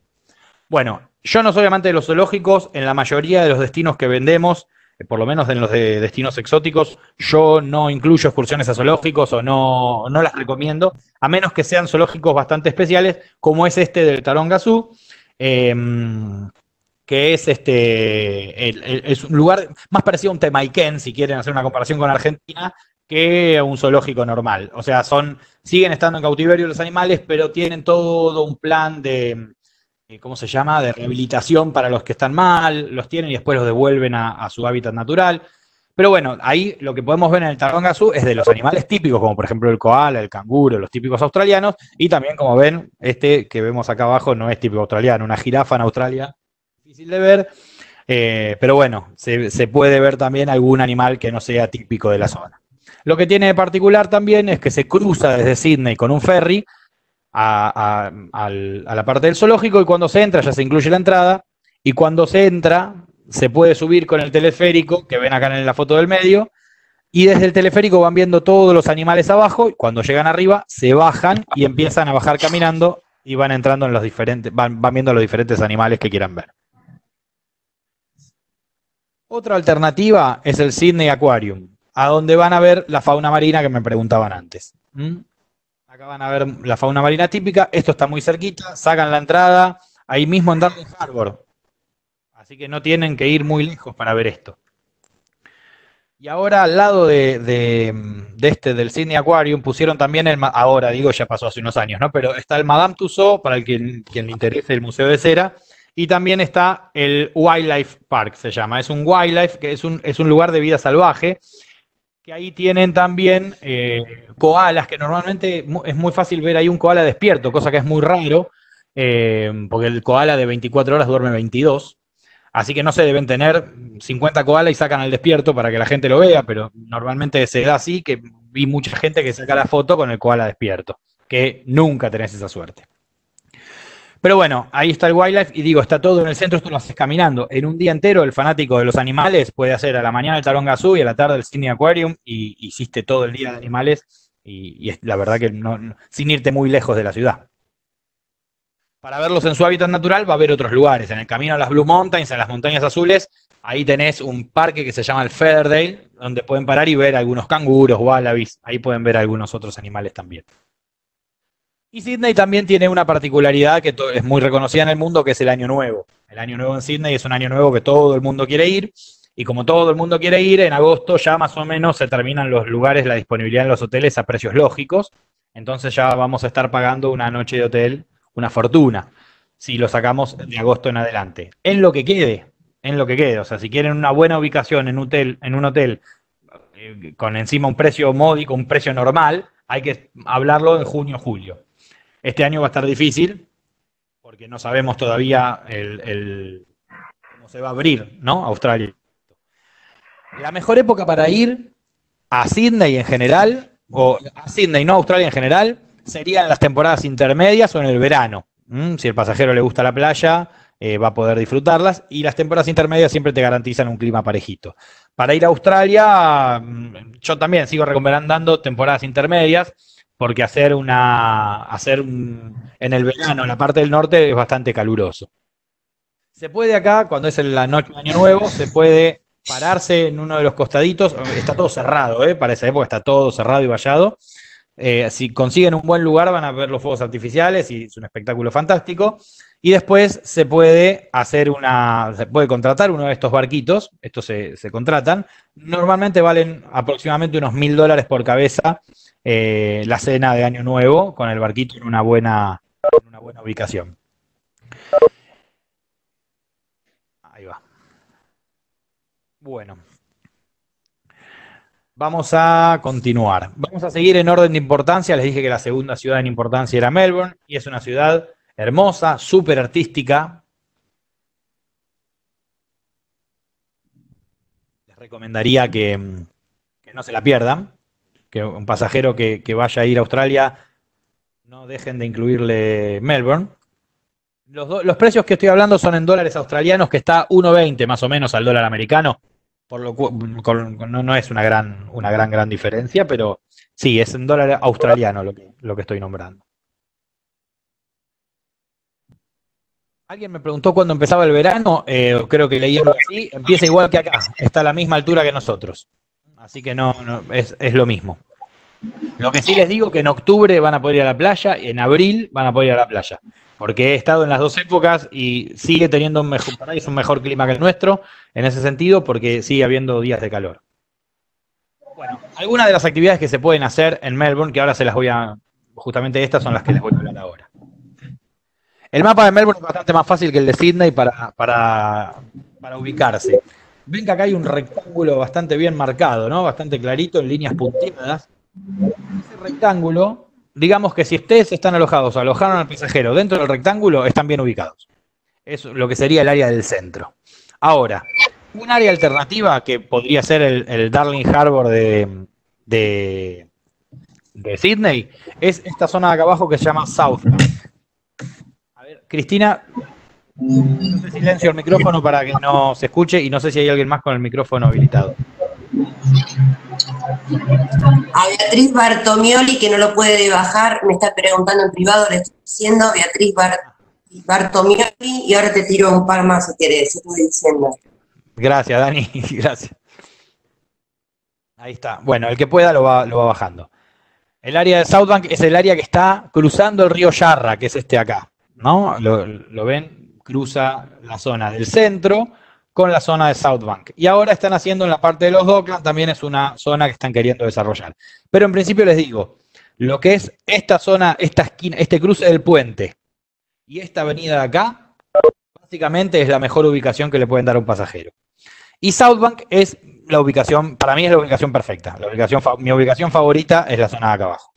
Bueno, yo no soy amante de los zoológicos, en la mayoría de los destinos que vendemos, eh, por lo menos en los de destinos exóticos, yo no incluyo excursiones a zoológicos o no, no las recomiendo, a menos que sean zoológicos bastante especiales, como es este del Taronga Zoo. Em, que es este es un lugar más parecido a un Temaiken, si quieren hacer una comparación con Argentina, que a un zoológico normal. O sea, son, siguen estando en cautiverio los animales, pero tienen todo un plan de, eh, ¿cómo se llama?, de rehabilitación para los que están mal, los tienen y después los devuelven a, su hábitat natural. Pero bueno, ahí lo que podemos ver en el Taronga Zoo es de los animales típicos, como por ejemplo el koala, el canguro, los típicos australianos, y también como ven, este que vemos acá abajo no es típico australiano, una jirafa en Australia de ver, eh, pero bueno, se, puede ver también algún animal que no sea típico de la zona. Lo que tiene de particular también es que se cruza desde Sydney con un ferry a, la parte del zoológico y cuando se entra ya se incluye la entrada y cuando se entra se puede subir con el teleférico que ven acá en la foto del medio y desde el teleférico van viendo todos los animales abajo y cuando llegan arriba se bajan y empiezan a bajar caminando y van entrando en los diferentes, van viendo los diferentes animales que quieran ver. Otra alternativa es el Sydney Aquarium, a donde van a ver la fauna marina que me preguntaban antes. ¿Mm? Acá van a ver la fauna marina típica. Esto está muy cerquita. Sacan la entrada ahí mismo en Darling Harbour. Así que no tienen que ir muy lejos para ver esto. Y ahora al lado de, este, del Sydney Aquarium, pusieron también el, ahora digo, ya pasó hace unos años, ¿no? Pero está el Madame Tussauds, para el quien, quien le interese el Museo de Cera, y también está el Wildlife Park, se llama. Es un wildlife, que es un, es un lugar de vida salvaje, que ahí tienen también eh, koalas, que normalmente es muy fácil ver ahí un koala despierto, cosa que es muy raro, eh, porque el koala de 24 horas duerme 22. Así que no se deben tener 50 koalas y sacan al despierto para que la gente lo vea, pero normalmente se da así, que vi mucha gente que saca la foto con el koala despierto, que nunca tenés esa suerte. Pero bueno, ahí está el wildlife y digo, está todo en el centro, esto lo haces caminando. En un día entero, el fanático de los animales puede hacer a la mañana el Taronga Zoo y a la tarde el Sydney Aquarium y hiciste todo el día de animales y, es la verdad que no, sin irte muy lejos de la ciudad. Para verlos en su hábitat natural va a haber otros lugares. En el camino a las Blue Mountains, en las montañas azules, ahí tenés un parque que se llama el Featherdale, donde pueden parar y ver algunos canguros, wallabies. Ahí pueden ver algunos otros animales también. Y Sydney también tiene una particularidad que es muy reconocida en el mundo, que es el Año Nuevo. El Año Nuevo en Sydney es un año nuevo que todo el mundo quiere ir. Y como todo el mundo quiere ir, en agosto ya más o menos se terminan los lugares, la disponibilidad en los hoteles a precios lógicos. Entonces ya vamos a estar pagando una noche de hotel, una fortuna, si lo sacamos de agosto en adelante. En lo que quede, en lo que quede. O sea, si quieren una buena ubicación en un hotel, en un hotel eh, con encima un precio módico, un precio normal, hay que hablarlo en junio o julio. Este año va a estar difícil porque no sabemos todavía cómo se va a abrir, ¿no? Australia. La mejor época para ir a Sydney en general, o a Sydney, no a Australia en general, serían las temporadas intermedias o en el verano. Si el pasajero le gusta la playa, eh, va a poder disfrutarlas. Y las temporadas intermedias siempre te garantizan un clima parejito. Para ir a Australia, mm, yo también sigo recomendando temporadas intermedias porque hacer una hacer en el verano en la parte del norte es bastante caluroso. Se puede acá, cuando es la noche de Año Nuevo, se puede pararse en uno de los costaditos, está todo cerrado, ¿eh? para esa época está todo cerrado y vallado. Eh, si consiguen un buen lugar van a ver los fuegos artificiales y es un espectáculo fantástico. Y después se puede hacer una, se puede contratar uno de estos barquitos, estos se, se contratan. Normalmente valen aproximadamente unos mil dólares por cabeza eh, la cena de Año Nuevo con el barquito en una buena, en una buena ubicación. Ahí va. Bueno. Vamos a continuar. Vamos a seguir en orden de importancia. Les dije que la segunda ciudad en importancia era Melbourne y es una ciudad hermosa, súper artística. Les recomendaría que, no se la pierdan, que un pasajero que, vaya a ir a Australia no dejen de incluirle Melbourne. Los, los, precios que estoy hablando son en dólares australianos, que está 1,20 más o menos al dólar americano, por lo cual no, es una gran, una gran, gran diferencia, pero sí, es en dólar australiano lo que, lo que estoy nombrando. Alguien me preguntó cuándo empezaba el verano, eh, creo que leí algo así, empieza igual que acá, está a la misma altura que nosotros. Así que no, es, es, lo mismo. Lo que sí les digo que en octubre van a poder ir a la playa y en abril van a poder ir a la playa. Porque he estado en las dos épocas y sigue teniendo un mejor, un mejor clima que el nuestro en ese sentido porque sigue habiendo días de calor. Bueno, algunas de las actividades que se pueden hacer en Melbourne, que ahora se las voy a, justamente estas son las que les voy a hablar ahora. El mapa de Melbourne es bastante más fácil que el de Sydney para, ubicarse. Ven que acá hay un rectángulo bastante bien marcado, ¿no? Bastante clarito, en líneas punteadas. Ese rectángulo, digamos que si ustedes están alojados alojaron al pasajero dentro del rectángulo, están bien ubicados. Es lo que sería el área del centro. Ahora, un área alternativa que podría ser el, Darling Harbour de, de, Sydney es esta zona de acá abajo que se llama South Cristina, silencio el micrófono para que no se escuche y no sé si hay alguien más con el micrófono habilitado. A Beatriz Bartomioli, que no lo puede bajar, me está preguntando en privado, le estoy diciendo Beatriz Bartomioli, y ahora te tiro un par más si querés, estoy diciendo. Gracias, Dani, gracias. Ahí está. Bueno, el que pueda lo va, lo va bajando. El área de Southbank es el área que está cruzando el río Yarra, que es este acá. ¿no? Lo, ven, cruza la zona del centro con la zona de South Bank. Y ahora están haciendo en la parte de los Docklands, también es una zona que están queriendo desarrollar. Pero en principio les digo, lo que es esta zona, esta esquina, este cruce del puente y esta avenida de acá, básicamente es la mejor ubicación que le pueden dar a un pasajero. Y South Bank es la ubicación, para mí es la ubicación perfecta. La ubicación, mi ubicación favorita es la zona de acá abajo.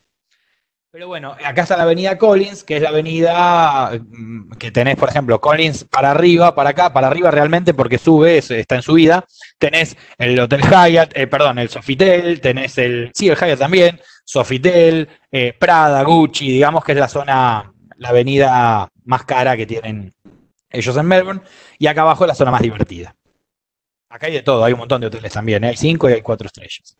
Pero bueno, acá está la avenida Collins, que es la avenida mm, que tenés, por ejemplo, Collins para arriba, para acá, para arriba realmente porque sube, está en subida. Tenés el Hotel Hyatt, eh, perdón, el Sofitel, tenés el, sí, el Hyatt también, Sofitel, eh, Prada, Gucci, digamos que es la zona, la avenida más cara que tienen ellos en Melbourne. Y acá abajo es la zona más divertida. Acá hay de todo, hay un montón de hoteles también, ¿eh? hay cinco y hay cuatro estrellas.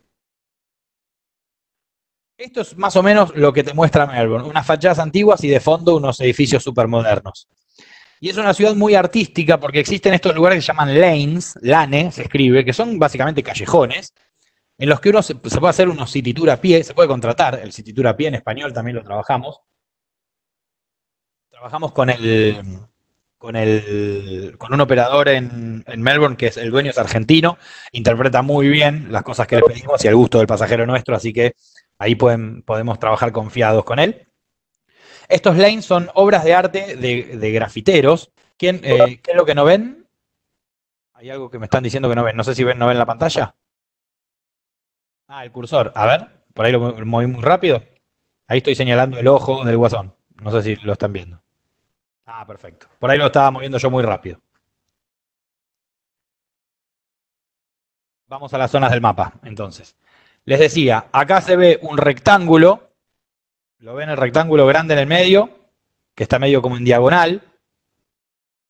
Esto es más o menos lo que te muestra Melbourne, unas fachadas antiguas y de fondo unos edificios súper modernos. Y es una ciudad muy artística porque existen estos lugares que se llaman lanes, lane, se escribe, que son básicamente callejones, en los que uno se, puede hacer unos city a pie, se puede contratar, el city a pie en español también lo trabajamos. Trabajamos con el, con el, con un operador en, en, Melbourne que es el dueño es argentino, interpreta muy bien las cosas que le pedimos y al gusto del pasajero nuestro, así que Ahí podemos trabajar confiados con él. Estos lanes son obras de arte de, grafiteros. ¿Quién, eh, ¿Qué es lo que no ven? Hay algo que me están diciendo que no ven. No sé si ven, no ven la pantalla. Ah, el cursor. A ver, por ahí lo moví muy rápido. Ahí estoy señalando el ojo del guasón. No sé si lo están viendo. Ah, perfecto. Por ahí lo estaba moviendo yo muy rápido. Vamos a las zonas del mapa, entonces. Les decía, acá se ve un rectángulo, lo ven el rectángulo grande en el medio, que está medio como en diagonal,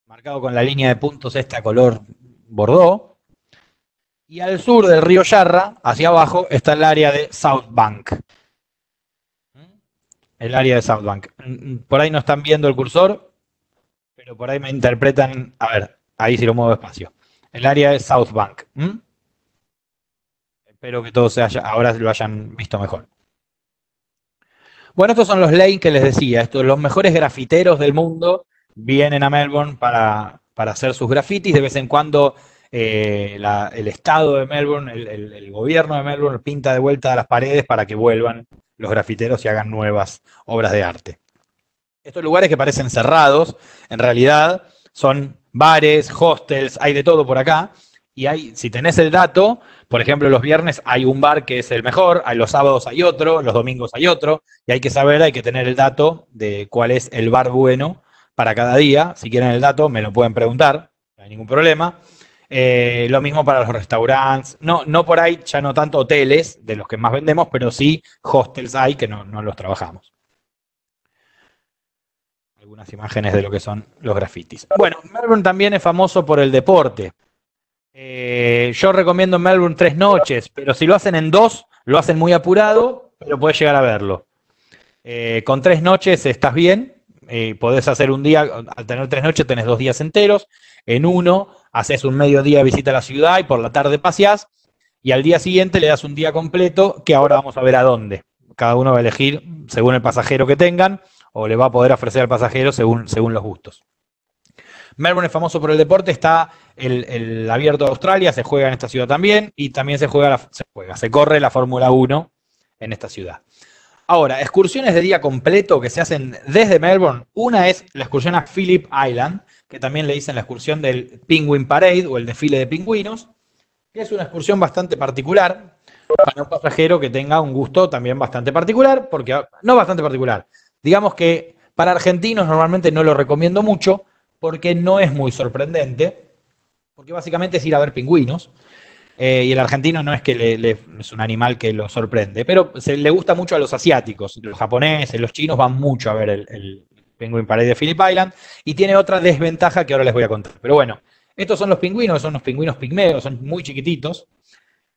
marcado con la línea de puntos esta color bordeaux. Y al sur del río Yarra, hacia abajo, está el área de South Bank. El área de South Bank. Por ahí no están viendo el cursor, pero por ahí me interpretan. A ver, ahí sí lo muevo despacio. El área de South Bank. Espero que todos haya, ahora lo hayan visto mejor. Bueno, estos son los lanes que les decía. Estos, los mejores grafiteros del mundo vienen a Melbourne para, hacer sus grafitis. De vez en cuando eh, el estado de Melbourne, el, gobierno de Melbourne pinta de vuelta las paredes para que vuelvan los grafiteros y hagan nuevas obras de arte. Estos lugares que parecen cerrados, en realidad son bares, hostels, hay de todo por acá. Y hay, si tenés el dato, por ejemplo, los viernes hay un bar que es el mejor, los sábados hay otro, los domingos hay otro, y hay que saber, hay que tener el dato de cuál es el bar bueno para cada día. Si quieren el dato, me lo pueden preguntar, no hay ningún problema. Eh, lo mismo para los restaurantes. No, no por ahí, ya no tanto hoteles, de los que más vendemos, pero sí hostels hay que no, los trabajamos. Algunas imágenes de lo que son los grafitis. Bueno, Melbourne también es famoso por el deporte. Eh, yo recomiendo Melbourne tres noches, pero si lo hacen en dos, lo hacen muy apurado, pero puedes llegar a verlo. Eh, con tres noches estás bien, podés hacer un día, al tener tres noches tenés dos días enteros, en uno haces un mediodía visita a la ciudad y por la tarde paseás, y al día siguiente le das un día completo, que ahora vamos a ver a dónde. Cada uno va a elegir según el pasajero que tengan, o le va a poder ofrecer al pasajero según, según los gustos. Melbourne es famoso por el deporte, está el, abierto de Australia, se juega en esta ciudad también, y también se juega, se, juega, se corre la Fórmula 1 en esta ciudad. Ahora, excursiones de día completo que se hacen desde Melbourne. Una es la excursión a Phillip Island, que también le dicen la excursión del Penguin Parade o el desfile de pingüinos, que es una excursión bastante particular para un pasajero que tenga un gusto también bastante particular, porque no bastante particular. Digamos que para argentinos normalmente no lo recomiendo mucho porque no es muy sorprendente, porque básicamente es ir a ver pingüinos. Eh, y el argentino no es que es un animal que lo sorprende, pero se le gusta mucho a los asiáticos, los japoneses, los chinos van mucho a ver el, Penguin Parade de Phillip Island y tiene otra desventaja que ahora les voy a contar. Pero bueno, estos son los pingüinos, son los pingüinos pigmeos, son muy chiquititos,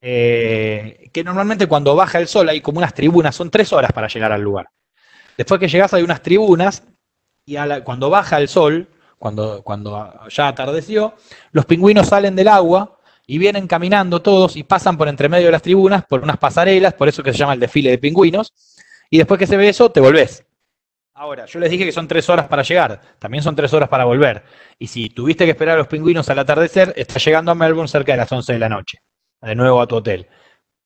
eh, que normalmente cuando baja el sol hay como unas tribunas, son tres horas para llegar al lugar. Después que llegas hay unas tribunas y cuando baja el sol, cuando, ya atardeció, los pingüinos salen del agua y vienen caminando todos y pasan por entre medio de las tribunas por unas pasarelas, por eso que se llama el desfile de pingüinos, y después que se ve eso, te volvés. Ahora, yo les dije que son tres horas para llegar, también son tres horas para volver. Y si tuviste que esperar a los pingüinos al atardecer, estás llegando a Melbourne cerca de las 11 de la noche, de nuevo a tu hotel.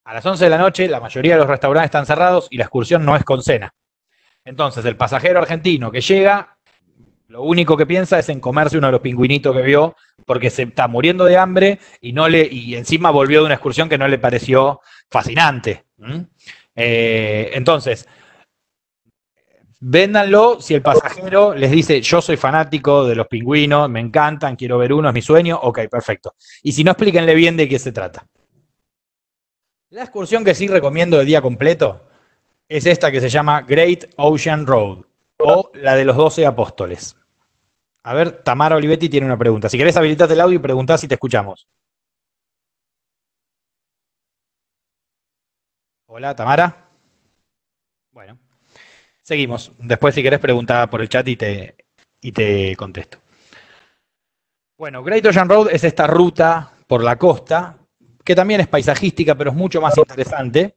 A las 11 de la noche, la mayoría de los restaurantes están cerrados y la excursión no es con cena. Entonces, el pasajero argentino que llega lo único que piensa es en comerse uno de los pingüinitos que vio, porque se está muriendo de hambre y no le, y encima volvió de una excursión que no le pareció fascinante. Eh, entonces, véndanlo si el pasajero les dice, yo soy fanático de los pingüinos, me encantan, quiero ver uno, es mi sueño, ok, perfecto. Y si no, explíquenle bien de qué se trata. La excursión que sí recomiendo de día completo es esta que se llama Great Ocean Road o la de los doce apóstoles. A ver, Tamara Olivetti tiene una pregunta. Si querés habilitate el audio y preguntás si te escuchamos. Hola, Tamara. Bueno, seguimos. Después, si querés, preguntar por el chat y te, y te contesto. Bueno, Great Ocean Road es esta ruta por la costa, que también es paisajística, pero es mucho más interesante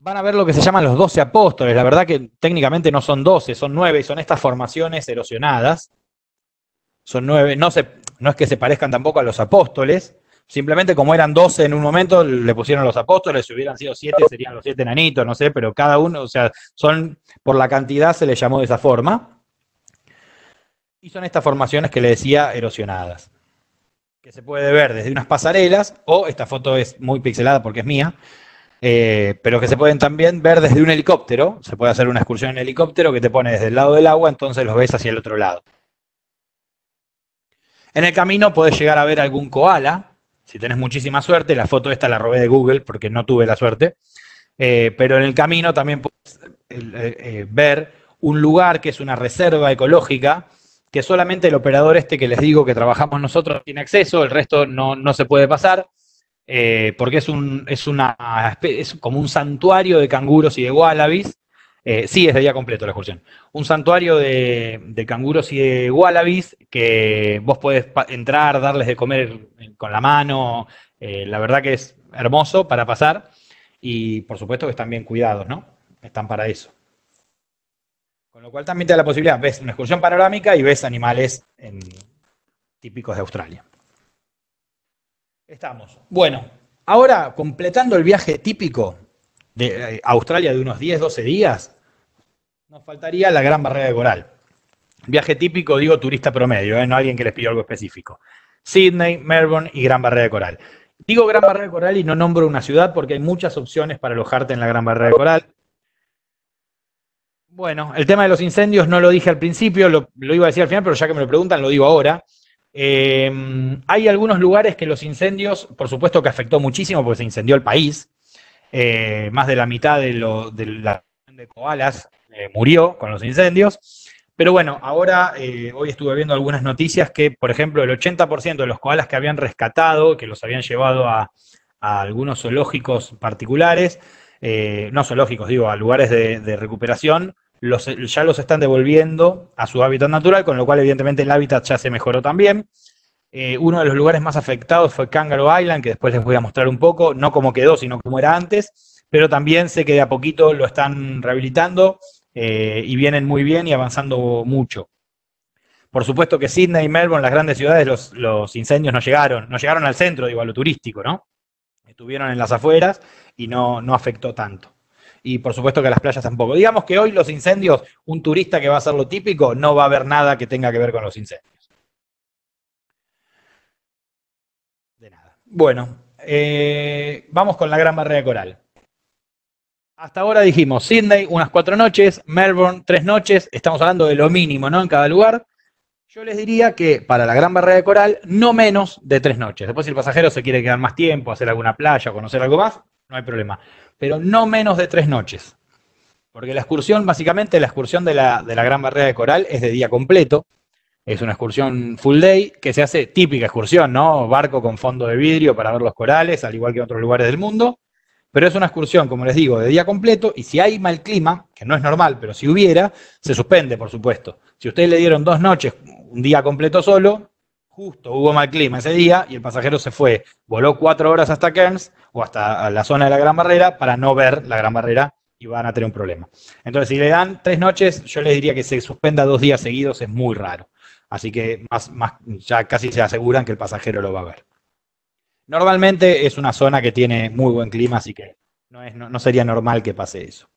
van a ver lo que se llaman los doce apóstoles. La verdad que técnicamente no son doce, son nueve y son estas formaciones erosionadas. Son nueve, no, se, no es que se parezcan tampoco a los apóstoles, simplemente como eran doce en un momento, le pusieron los apóstoles, si hubieran sido siete serían los siete enanitos, no sé, pero cada uno, o sea, son, por la cantidad se les llamó de esa forma. Y son estas formaciones que le decía erosionadas, que se puede ver desde unas pasarelas, o esta foto es muy pixelada porque es mía, eh, pero que se pueden también ver desde un helicóptero. Se puede hacer una excursión en helicóptero que te pone desde el lado del agua, entonces los ves hacia el otro lado. En el camino puedes llegar a ver algún koala, si tenés muchísima suerte. La foto esta la robé de Google porque no tuve la suerte. Eh, pero en el camino también puedes eh, ver un lugar que es una reserva ecológica que solamente el operador este que les digo que trabajamos nosotros tiene acceso, el resto no, no se puede pasar. Eh, porque es, un, es, una, es como un santuario de canguros y de wallabies. Eh, sí, es de día completo la excursión. Un santuario de, canguros y de wallabies que vos podés entrar, darles de comer con la mano. Eh, la verdad que es hermoso para pasar. Y por supuesto que están bien cuidados, ¿no? Están para eso. Con lo cual también te da la posibilidad, ves una excursión panorámica y ves animales típicos de Australia. Estamos. Bueno, ahora completando el viaje típico de eh, Australia de unos 10, 12 días, nos faltaría la Gran Barrera de Coral. Viaje típico, digo turista promedio, ¿eh? no alguien que les pidió algo específico. Sydney, Melbourne y Gran Barrera de Coral. Digo Gran Barrera de Coral y no nombro una ciudad porque hay muchas opciones para alojarte en la Gran Barrera de Coral. Bueno, el tema de los incendios no lo dije al principio, lo, iba a decir al final, pero ya que me lo preguntan, lo digo ahora. Eh, hay algunos lugares que los incendios, por supuesto que afectó muchísimo porque se incendió el país. Eh, más de la mitad de, lo, de la de koalas eh, murió con los incendios. Pero bueno, ahora hoy estuve viendo algunas noticias que, por ejemplo, el 80% de los koalas que habían rescatado, que los habían llevado a, a algunos zoológicos particulares, eh, no zoológicos, digo, a lugares de, recuperación, ya los están devolviendo a su hábitat natural, con lo cual evidentemente el hábitat ya se mejoró también. Eh, uno de los lugares más afectados fue Kangaroo Island, que después les voy a mostrar un poco, no cómo quedó, sino cómo era antes, pero también sé que de a poquito lo están rehabilitando eh, y vienen muy bien y avanzando mucho. Por supuesto que Sydney y Melbourne, las grandes ciudades, los, los incendios no llegaron, no llegaron al centro, digo, a lo turístico, ¿no? estuvieron en las afueras y no, no afectó tanto. Y por supuesto que las playas tampoco. Digamos que hoy los incendios, un turista que va a hacer lo típico, no va a ver nada que tenga que ver con los incendios. De nada. Bueno, eh, vamos con la gran barrera coral. Hasta ahora dijimos Sydney, unas cuatro noches, Melbourne, tres noches, estamos hablando de lo mínimo, ¿no? En cada lugar. Yo les diría que para la Gran Barrera de Coral, no menos de tres noches. Después, si el pasajero se quiere quedar más tiempo, hacer alguna playa o conocer algo más, no hay problema. Pero no menos de tres noches. Porque la excursión, básicamente, la excursión de la, de la Gran Barrera de Coral es de día completo. Es una excursión full day que se hace típica excursión, ¿no? Barco con fondo de vidrio para ver los corales, al igual que en otros lugares del mundo. Pero es una excursión, como les digo, de día completo y si hay mal clima, que no es normal, pero si hubiera, se suspende, por supuesto. Si ustedes le dieron dos noches, un día completo solo, justo hubo mal clima ese día y el pasajero se fue, voló cuatro horas hasta Cairns o hasta la zona de la Gran Barrera para no ver la Gran Barrera y van a tener un problema. Entonces, si le dan tres noches, yo les diría que se suspenda dos días seguidos, es muy raro. Así que más, más, ya casi se aseguran que el pasajero lo va a ver. Normalmente es una zona que tiene muy buen clima, así que no, no, sería normal que pase eso.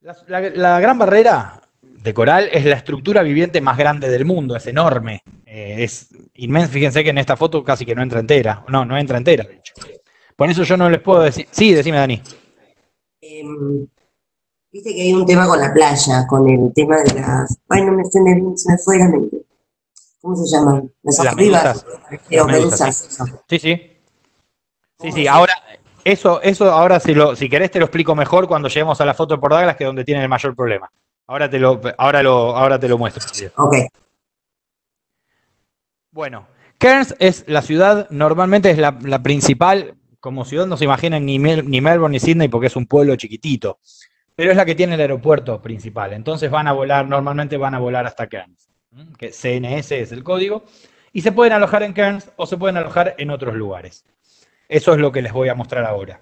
la, Gran Barrera de coral es la estructura viviente más grande del mundo, es enorme, eh, es inmenso. Fíjense que en esta foto casi que no entra entera, no, no entra entera, de hecho. Por eso yo no les puedo decir. Sí, decime, Dani. Em, viste que hay un tema con la playa, con el tema de las. Ay, no me, se me, me fue la mente. ¿Cómo se llaman? Las, las Sí, sí. Sí, sí, ahora. Eso, eso ahora si, lo, si querés te lo explico mejor cuando lleguemos a la foto por Douglas, que es donde tiene el mayor problema. Ahora te lo, ahora lo, ahora te lo muestro. Ok. Bueno, Cairns es la ciudad, normalmente es la, principal, como ciudad no se imaginan ni, ni Melbourne ni Sydney porque es un pueblo chiquitito, pero es la que tiene el aeropuerto principal. Entonces van a volar, normalmente van a volar hasta Cairns, que CNS es el código, y se pueden alojar en Cairns o se pueden alojar en otros lugares. Eso es lo que les voy a mostrar ahora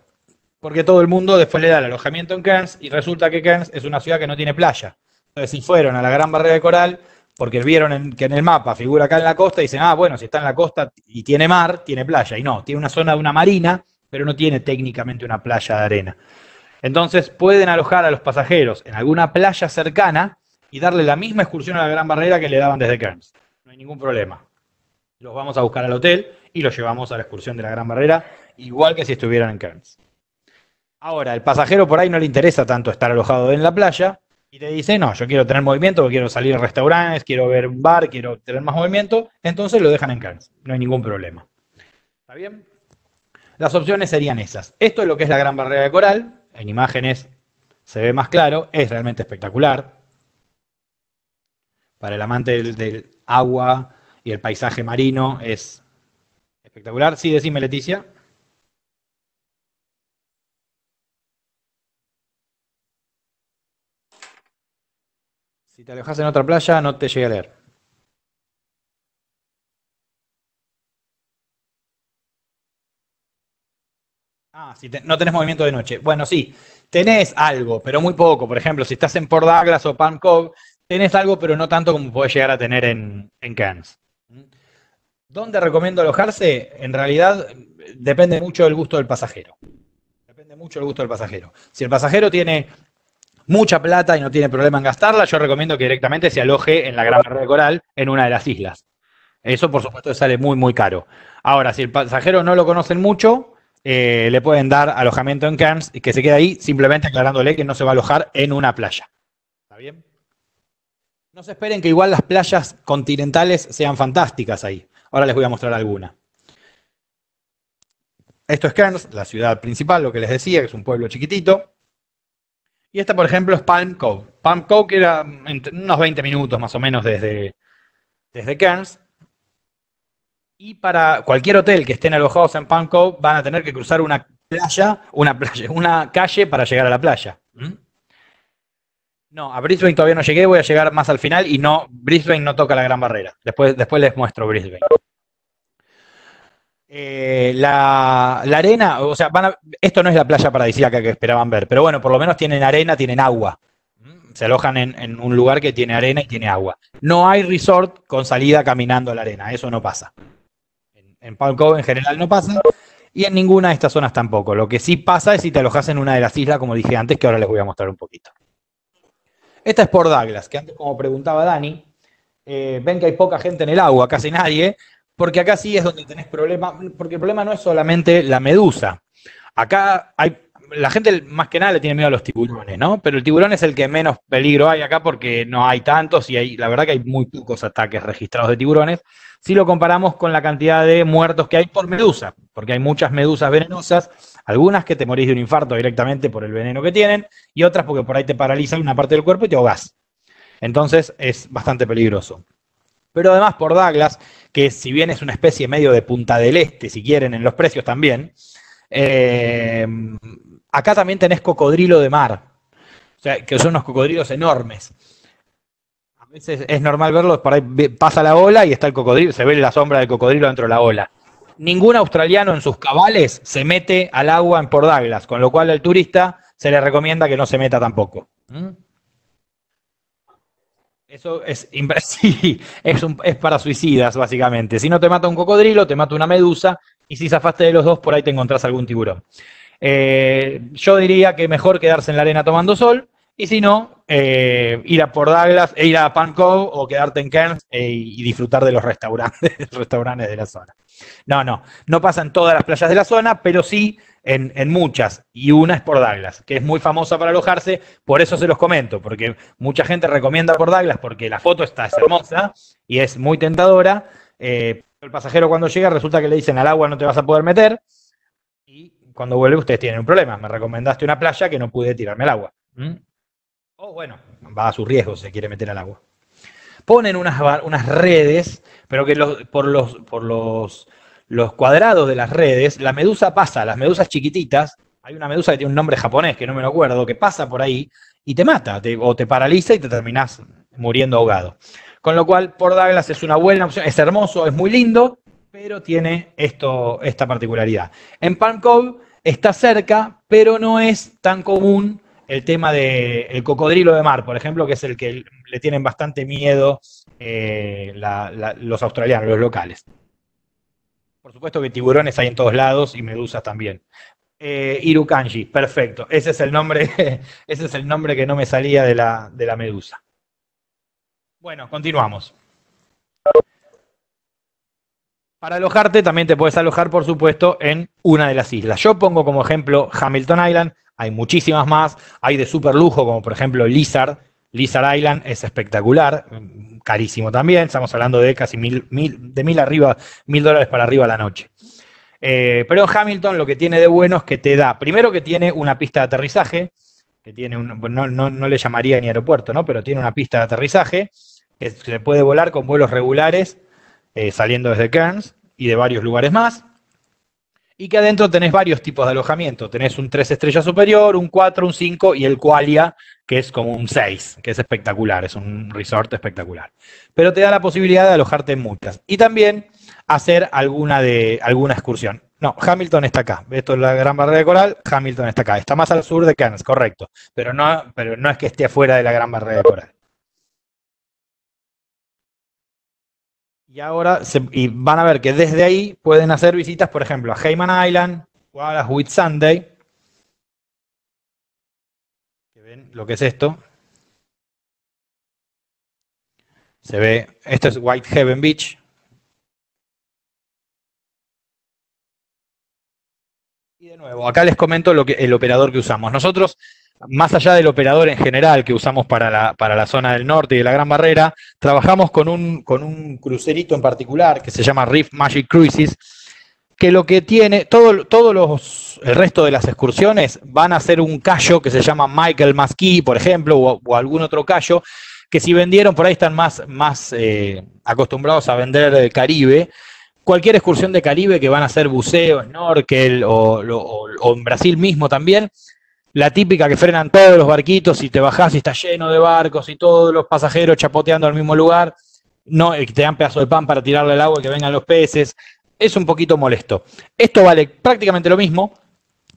porque todo el mundo después le da el alojamiento en Cairns y resulta que Cairns es una ciudad que no tiene playa. Entonces, si fueron a la Gran Barrera de Coral, porque vieron que en el mapa figura acá en la costa, y dicen, ah, bueno, si está en la costa y tiene mar, tiene playa. Y no, tiene una zona de una marina, pero no tiene técnicamente una playa de arena. Entonces, pueden alojar a los pasajeros en alguna playa cercana y darle la misma excursión a la Gran Barrera que le daban desde Cairns. No hay ningún problema. Los vamos a buscar al hotel y los llevamos a la excursión de la Gran Barrera, igual que si estuvieran en Cairns. Ahora, el pasajero por ahí no le interesa tanto estar alojado en la playa y te dice, no, yo quiero tener movimiento, quiero salir a restaurantes, quiero ver un bar, quiero tener más movimiento, entonces lo dejan en Cairns, no hay ningún problema. ¿Está bien? Las opciones serían esas. Esto es lo que es la Gran Barrera de Coral, en imágenes se ve más claro, es realmente espectacular. Para el amante del, del agua y el paisaje marino es espectacular. Sí, decime Leticia. Si te alejas en otra playa, no te llegue a leer. Ah, si no tenés movimiento de noche. Bueno, sí, tenés algo, pero muy poco. Por ejemplo, si estás en Port Douglas o Palm Cove, tenés algo, pero no tanto como puedes llegar a tener en, en Cairns. ¿Dónde recomiendo alojarse? En realidad depende mucho del gusto del pasajero. Depende mucho del gusto del pasajero. Si el pasajero tiene mucha plata y no tiene problema en gastarla, yo recomiendo que directamente se aloje en la Gran Barrera de Coral en una de las islas. Eso, por supuesto, sale muy, muy caro. Ahora, si el pasajero no lo conocen mucho, eh, le pueden dar alojamiento en Cairns y que se quede ahí simplemente aclarándole que no se va a alojar en una playa. ¿Está bien? No se esperen que igual las playas continentales sean fantásticas ahí. Ahora les voy a mostrar alguna. Esto es Cairns, la ciudad principal, lo que les decía, que es un pueblo chiquitito. Y esta, por ejemplo, es Palm Cove. Palm Cove que era unos 20 minutos más o menos desde, desde Cairns. Y para cualquier hotel que estén alojados en Palm Cove van a tener que cruzar una playa, una calle para llegar a la playa. ¿Mm? No, a Brisbane todavía no llegué, voy a llegar más al final y no, Brisbane no toca la gran barrera. Después, después les muestro Brisbane. Eh, la, arena, o sea, esto no es la playa paradisíaca que esperaban ver, pero bueno, por lo menos tienen arena, tienen agua. Mm, se alojan en, un lugar que tiene arena y tiene agua. No hay resort con salida caminando a la arena, eso no pasa. En, en Palm Cove en general no pasa y en ninguna de estas zonas tampoco. Lo que sí pasa es si te alojas en una de las islas, como dije antes, que ahora les voy a mostrar un poquito. Esta es por Douglas, que antes, como preguntaba Dani, eh, ven que hay poca gente en el agua, casi nadie, porque acá sí es donde tenés problemas, porque el problema no es solamente la medusa. Acá hay, la gente más que nada le tiene miedo a los tiburones, ¿no? Pero el tiburón es el que menos peligro hay acá porque no hay tantos y hay, la verdad que hay muy pocos ataques registrados de tiburones. Si lo comparamos con la cantidad de muertos que hay por medusa, porque hay muchas medusas venenosas, algunas que te morís de un infarto directamente por el veneno que tienen y otras porque por ahí te paralizan una parte del cuerpo y te ahogás. Entonces es bastante peligroso. Pero además por Douglas, que si bien es una especie medio de punta del este, si quieren, en los precios también, eh, acá también tenés cocodrilo de mar, o sea, que son unos cocodrilos enormes. A veces es normal verlos, por ahí pasa la ola y está el cocodrilo, se ve la sombra del cocodrilo dentro de la ola. Ningún australiano en sus cabales se mete al agua en Port Douglas, con lo cual al turista se le recomienda que no se meta tampoco. ¿Mm? Eso es, es, es, para suicidas, básicamente. Si no te mata un cocodrilo, te mata una medusa, y si zafaste de los dos, por ahí te encontrás algún tiburón. Eh, yo diría que mejor quedarse en la arena tomando sol, y si no, eh, ir a Port Douglas, e ir a Pankow o quedarte en Cairns eh, y disfrutar de los restaurantes, restaurantes de la zona. No, no, no pasa en todas las playas de la zona, pero sí en, muchas, y una es por Douglas, que es muy famosa para alojarse, por eso se los comento, porque mucha gente recomienda por Douglas porque la foto está hermosa y es muy tentadora. Eh, el pasajero cuando llega resulta que le dicen al agua no te vas a poder meter, y cuando vuelve ustedes tienen un problema. Me recomendaste una playa que no pude tirarme al agua. O bueno, va a su riesgo, se quiere meter al agua. Ponen unas, unas redes, pero que por los, por los los cuadrados de las redes, la medusa pasa, las medusas chiquititas, hay una medusa que tiene un nombre japonés que no me lo acuerdo, que pasa por ahí y te mata, o te paraliza y te terminás muriendo ahogado. Con lo cual, por Douglas es una buena opción, es hermoso, es muy lindo, pero tiene esto, esta particularidad. En Palm Cove está cerca, pero no es tan común el tema del cocodrilo de mar, por ejemplo, que es el que le tienen bastante miedo eh, los australianos, los locales. Por supuesto que tiburones hay en todos lados y medusas también. Eh, Irukanji, perfecto. Ese es el nombre, ese es el nombre que no me salía de la, de la medusa. Bueno, continuamos. Para alojarte también te puedes alojar, por supuesto, en una de las islas. Yo pongo como ejemplo Hamilton Island, hay muchísimas más, hay de super lujo como por ejemplo Lizard, Lizard Island es espectacular, carísimo también, estamos hablando de casi mil, mil de mil arriba, mil dólares para arriba a la noche. Eh, pero Hamilton lo que tiene de bueno es que te da, primero que tiene una pista de aterrizaje, que tiene un, no, no, le llamaría ni aeropuerto, ¿no? Pero tiene una pista de aterrizaje que se puede volar con vuelos regulares eh, saliendo desde Cairns y de varios lugares más y que adentro tenés varios tipos de alojamiento. Tenés un 3 estrellas superior, un 4, un 5 y el Qualia, que es como un 6, que es espectacular, es un resort espectacular. Pero te da la posibilidad de alojarte en muchas. Y también hacer alguna, de, alguna excursión. No, Hamilton está acá. Esto es la gran barrera de coral, Hamilton está acá. Está más al sur de Cairns, correcto. Pero no, pero no es que esté afuera de la gran barrera de coral. Y ahora y van a ver que desde ahí pueden hacer visitas, por ejemplo, a Hayman Island o a la Sunday. Que ven lo que es esto. Se ve, esto es Whitehaven Beach. Y de nuevo, acá les comento lo que, el operador que usamos. Nosotros, más allá del operador en general que usamos para la, para la zona del norte y de la Gran Barrera, trabajamos con un, con un crucerito en particular que se llama Reef Magic Cruises, que lo que tiene, todo, todos los, el resto de las excursiones van a ser un callo que se llama Michael Masquis, por ejemplo, o, algún otro callo, que si vendieron, por ahí están más, más eh, acostumbrados a vender el Caribe, cualquier excursión de Caribe que van a hacer buceo, snorkel o, o, en Brasil mismo también, la típica que frenan todos los barquitos y te bajás y está lleno de barcos y todos los pasajeros chapoteando al mismo lugar, no, te dan pedazo de pan para tirarle al agua y que vengan los peces, es un poquito molesto. Esto vale prácticamente lo mismo,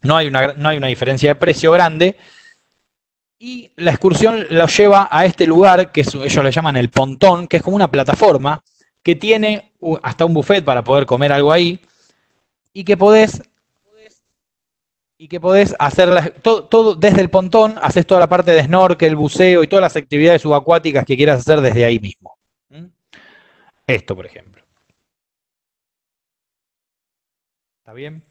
no hay una, no hay una diferencia de precio grande, y la excursión lo lleva a este lugar que ellos le llaman el pontón, que es como una plataforma que tiene hasta un buffet para poder comer algo ahí y que podés y que podés hacer todo, desde el pontón, haces toda la parte de snorkel, buceo y todas las actividades subacuáticas que quieras hacer desde ahí mismo. ¿Mm? Esto, por ejemplo. ¿Está bien?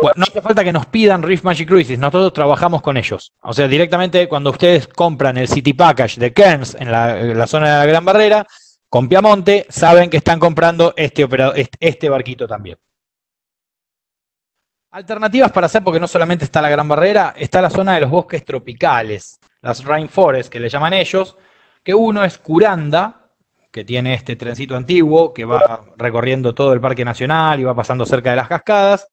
Bueno, no hace falta que nos pidan Reef Magic Cruises, nosotros trabajamos con ellos. O sea, directamente cuando ustedes compran el City Package de Cairns en la, zona de la Gran Barrera, con Piamonte, saben que están comprando este, este, barquito también. Alternativas para hacer, porque no solamente está la Gran Barrera, está la zona de los bosques tropicales, las rainforests que le llaman ellos, que uno es Curanda, que tiene este trencito antiguo que va recorriendo todo el Parque Nacional y va pasando cerca de las cascadas.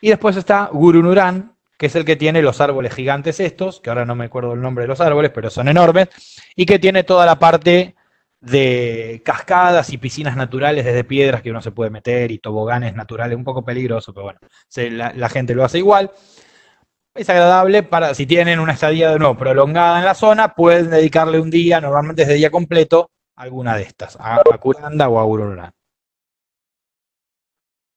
Y después está Gurunurán, que es el que tiene los árboles gigantes estos, que ahora no me acuerdo el nombre de los árboles, pero son enormes, y que tiene toda la parte de cascadas y piscinas naturales desde piedras que uno se puede meter y toboganes naturales, un poco peligroso, pero bueno, la, gente lo hace igual. Es agradable para si tienen una estadía de nuevo prolongada en la zona, pueden dedicarle un día, normalmente es de día completo, a alguna de estas, a, Curanda o a Aurora.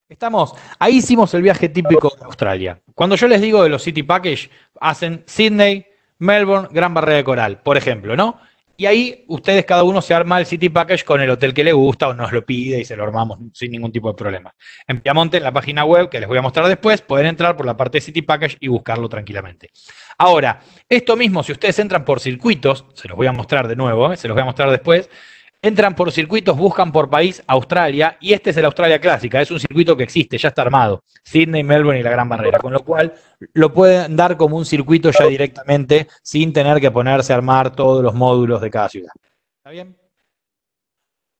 Estamos, ahí hicimos el viaje típico de Australia. Cuando yo les digo de los City Package, hacen Sydney, Melbourne, Gran Barrera de Coral, por ejemplo, ¿no? Y ahí ustedes cada uno se arma el City Package con el hotel que le gusta o nos lo pide y se lo armamos sin ningún tipo de problema. En Piamonte, en la página web que les voy a mostrar después, pueden entrar por la parte de City Package y buscarlo tranquilamente. Ahora, esto mismo, si ustedes entran por circuitos, se los voy a mostrar de nuevo, ¿eh? se los voy a mostrar después, entran por circuitos, buscan por país Australia, y este es el Australia Clásica, es un circuito que existe, ya está armado, Sydney, Melbourne y la Gran Barrera, con lo cual lo pueden dar como un circuito ya directamente sin tener que ponerse a armar todos los módulos de cada ciudad. ¿Está bien?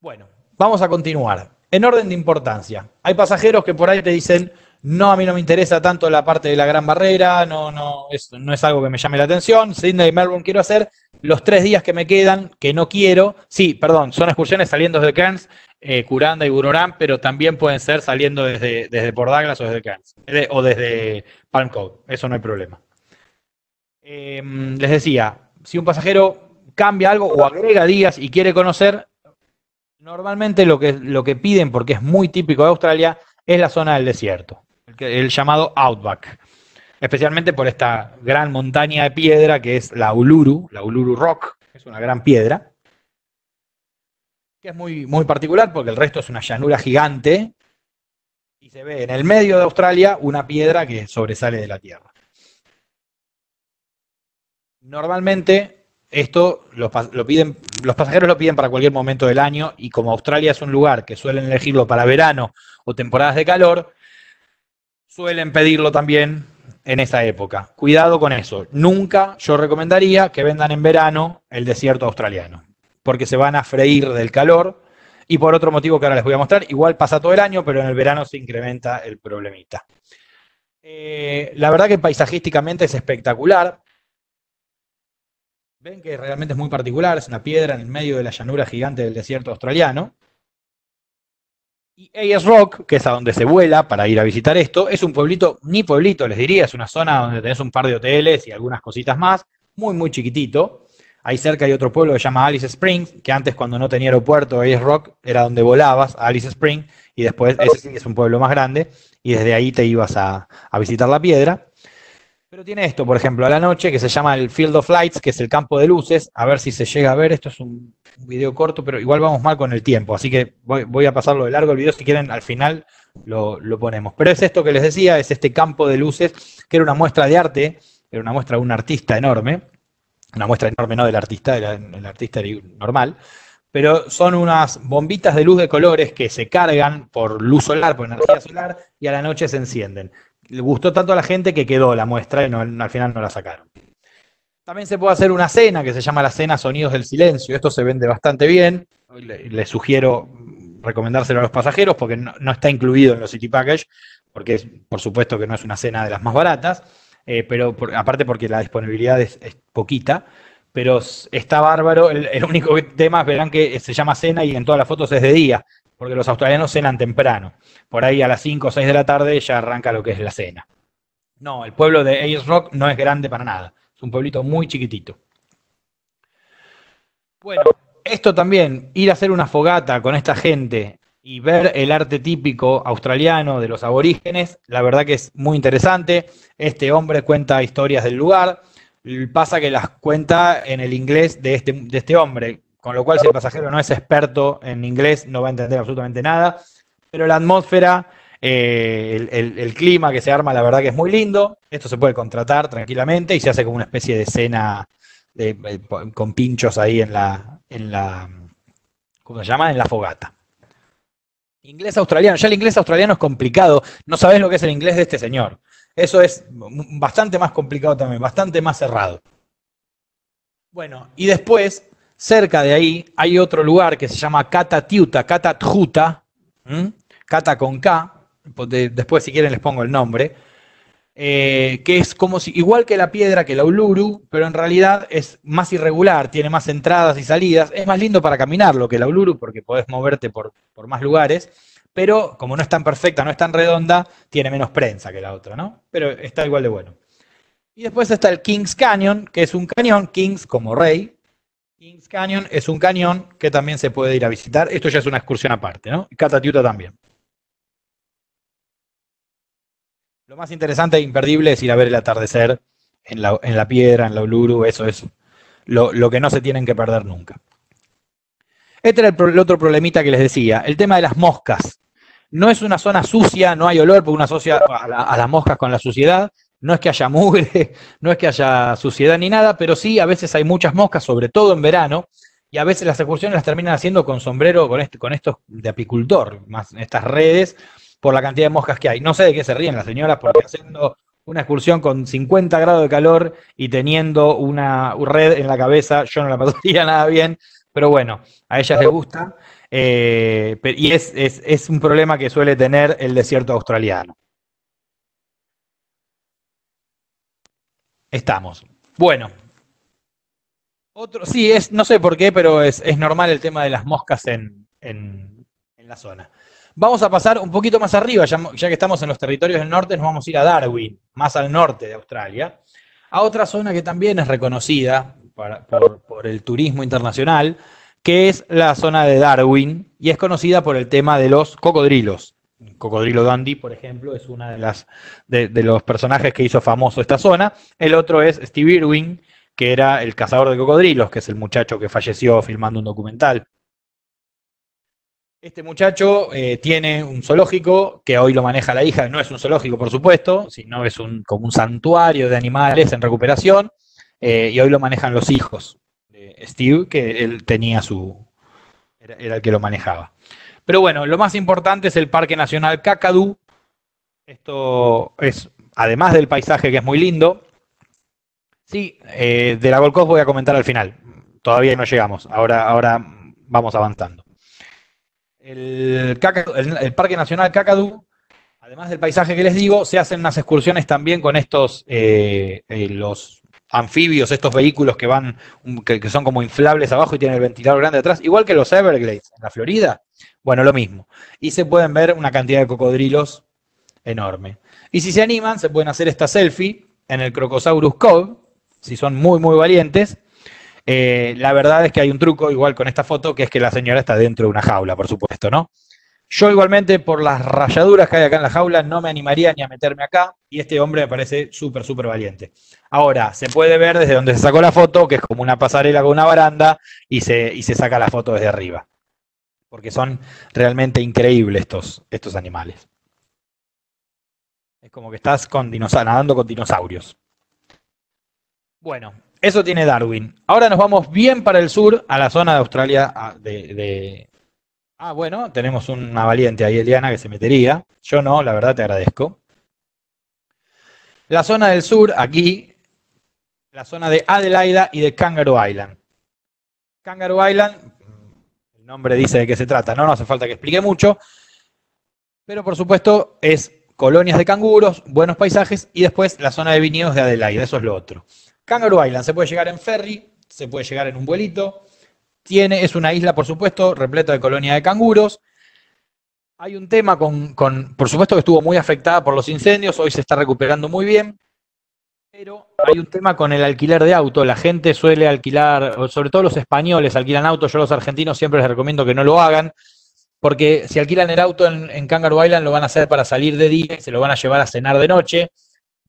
Bueno, vamos a continuar. En orden de importancia, hay pasajeros que por ahí te dicen, no, a mí no me interesa tanto la parte de la Gran Barrera, no, no, es, no es algo que me llame la atención. Sydney y Melbourne quiero hacer. Los tres días que me quedan, que no quiero, sí, perdón, son excursiones saliendo desde Cairns, eh, Curanda y Bururán, pero también pueden ser saliendo desde, desde Port Douglas o desde Cairns, o desde Palm Cove, eso no hay problema. Em, les decía, si un pasajero cambia algo o agrega días y quiere conocer, normalmente lo que, lo que piden, porque es muy típico de Australia, es la zona del desierto el llamado Outback, especialmente por esta gran montaña de piedra que es la Uluru, la Uluru Rock, es una gran piedra, que es muy, muy particular porque el resto es una llanura gigante y se ve en el medio de Australia una piedra que sobresale de la tierra. Normalmente esto lo, piden, los pasajeros lo piden para cualquier momento del año y como Australia es un lugar que suelen elegirlo para verano o temporadas de calor, suelen pedirlo también en esa época. Cuidado con eso. Nunca yo recomendaría que vendan en verano el desierto australiano, porque se van a freír del calor y por otro motivo que ahora les voy a mostrar, igual pasa todo el año, pero en el verano se incrementa el problemita. Eh, la verdad que paisajísticamente es espectacular. Ven que realmente es muy particular, es una piedra en el medio de la llanura gigante del desierto australiano. Y AS Rock, que es a donde se vuela para ir a visitar esto, es un pueblito, ni pueblito les diría, es una zona donde tenés un par de hoteles y algunas cositas más, muy, muy chiquitito. Ahí cerca hay otro pueblo que se llama Alice Springs, que antes cuando no tenía aeropuerto, AS Rock era donde volabas, Alice Springs, y después ese sí es un pueblo más grande, y desde ahí te ibas a, a visitar la piedra. Pero tiene esto, por ejemplo, a la noche, que se llama el Field of Lights, que es el campo de luces. A ver si se llega a ver. Esto es un video corto, pero igual vamos mal con el tiempo. Así que voy, a pasarlo de largo el video. Si quieren, al final lo, lo ponemos. Pero es esto que les decía, es este campo de luces, que era una muestra de arte, era una muestra de un artista enorme, una muestra enorme no del artista, era el artista normal, pero son unas bombitas de luz de colores que se cargan por luz solar, por energía solar, y a la noche se encienden. Le gustó tanto a la gente que quedó la muestra y al final no la sacaron. También se puede hacer una cena que se llama la cena Sonidos del Silencio. Esto se vende bastante bien. Les sugiero recomendárselo a los pasajeros porque no, está incluido en los City Package, porque por supuesto que no es una cena de las más baratas, eh, pero aparte porque la disponibilidad es, poquita, pero está bárbaro. El, el, único tema, verán que se llama cena y en todas las fotos es de día, porque los australianos cenan temprano. Por ahí a las 5 o 6 de la tarde ya arranca lo que es la cena. No, el pueblo de Ayers Rock no es grande para nada. Es un pueblito muy chiquitito. Bueno, esto también, ir a hacer una fogata con esta gente y ver el arte típico australiano de los aborígenes, la verdad que es muy interesante. Este hombre cuenta historias del lugar, pasa que las cuenta en el inglés de este, de este hombre, con lo cual si el pasajero no es experto en inglés no va a entender absolutamente nada, pero la atmósfera eh, el, clima que se arma, la verdad que es muy lindo. Esto se puede contratar tranquilamente y se hace como una especie de cena eh, con pinchos ahí en la, en la, ¿cómo se llama? En la fogata. Inglés australiano. Ya el inglés australiano es complicado. No sabes lo que es el inglés de este señor. Eso es bastante más complicado también, bastante más cerrado. Bueno, y después, cerca de ahí, hay otro lugar que se llama Catatiuta, Catatjuta, Cata con K, después si quieren les pongo el nombre, eh, que es como si, igual que la piedra, que la Uluru, pero en realidad es más irregular, tiene más entradas y salidas, es más lindo para caminarlo que la Uluru porque podés moverte por, por más lugares, pero como no es tan perfecta, no es tan redonda, tiene menos prensa que la otra, ¿no? Pero está igual de bueno. Y después está el Kings Canyon, que es un cañón, Kings como rey. Canyon es un cañón que también se puede ir a visitar. Esto ya es una excursión aparte, ¿no? Catatiuta también. Lo más interesante e imperdible es ir a ver el atardecer en la, piedra, en la Uluru, eso es lo, que no se tienen que perder nunca. Este era el, otro problemita que les decía, el tema de las moscas. No es una zona sucia, no hay olor, porque uno asocia a, las moscas con la suciedad. No es que haya mugre, no es que haya suciedad ni nada, pero sí a veces hay muchas moscas, sobre todo en verano, y a veces las excursiones las terminan haciendo con sombrero, con, este, con estos de apicultor, más estas redes, por la cantidad de moscas que hay. No sé de qué se ríen las señoras, porque haciendo una excursión con 50 grados de calor y teniendo una red en la cabeza, yo no la pasaría nada bien, pero bueno, a ellas les gusta. Eh, y es, es, un problema que suele tener el desierto australiano. Estamos. Bueno. Otro, sí, es, no sé por qué, pero es, normal el tema de las moscas en, en la zona. Vamos a pasar un poquito más arriba, ya, que estamos en los territorios del norte, nos vamos a ir a Darwin, más al norte de Australia, a otra zona que también es reconocida por, el turismo internacional, que es la zona de Darwin, y es conocida por el tema de los cocodrilos. Cocodrilo Dandy, por ejemplo, es uno de, las, de, los personajes que hizo famoso esta zona. El otro es Steve Irwin, que era el cazador de cocodrilos, que es el muchacho que falleció filmando un documental este muchacho eh, tiene un zoológico que hoy lo maneja la hija, no es un zoológico por supuesto, sino es un, como un santuario de animales en recuperación, eh, y hoy lo manejan los hijos de Steve, que él tenía su, era, el que lo manejaba. Pero bueno, lo más importante es el Parque Nacional Kakadu. Esto es, además del paisaje que es muy lindo, sí, eh, de la Gold Coast voy a comentar al final. Todavía no llegamos, ahora, ahora vamos avanzando. El, Parque Nacional Kakadu, además del paisaje que les digo, se hacen unas excursiones también con estos, eh, eh, los anfibios, estos vehículos que van, que, son como inflables abajo y tienen el ventilador grande atrás, igual que los Everglades en la Florida. Bueno, lo mismo. Y se pueden ver una cantidad de cocodrilos enorme. Y si se animan, se pueden hacer esta selfie en el Crocosaurus Cove, si son muy, muy valientes, eh, la verdad es que hay un truco igual con esta foto, que es que la señora está dentro de una jaula, por supuesto, ¿no? Yo igualmente, por las rayaduras que hay acá en la jaula, no me animaría ni a meterme acá, y este hombre me parece súper, súper valiente. Ahora, se puede ver desde donde se sacó la foto, que es como una pasarela con una baranda, y se, y se saca la foto desde arriba. Porque son realmente increíbles estos, estos animales. Es como que estás con nadando con dinosaurios. Bueno, eso tiene Darwin. Ahora nos vamos bien para el sur, a la zona de Australia. De, Ah, bueno, tenemos una valiente ahí, Eliana, que se metería. Yo no, la verdad te agradezco. La zona del sur, aquí, la zona de Adelaida y de Kangaroo Island. Kangaroo Island, nombre dice de qué se trata, no, no hace falta que explique mucho, pero por supuesto es colonias de canguros, buenos paisajes y después la zona de viñedos de Adelaida, eso es lo otro. Kangaroo Island se puede llegar en ferry, se puede llegar en un vuelito, tiene, es una isla por supuesto repleta de colonias de canguros. Hay un tema con, con, por supuesto que estuvo muy afectada por los incendios, hoy se está recuperando muy bien, pero hay un tema con el alquiler de auto. La gente suele alquilar, sobre todo los españoles alquilan autos, yo los argentinos siempre les recomiendo que no lo hagan, porque si alquilan el auto en, Kangaroo Island lo van a hacer para salir de día y se lo van a llevar a cenar de noche.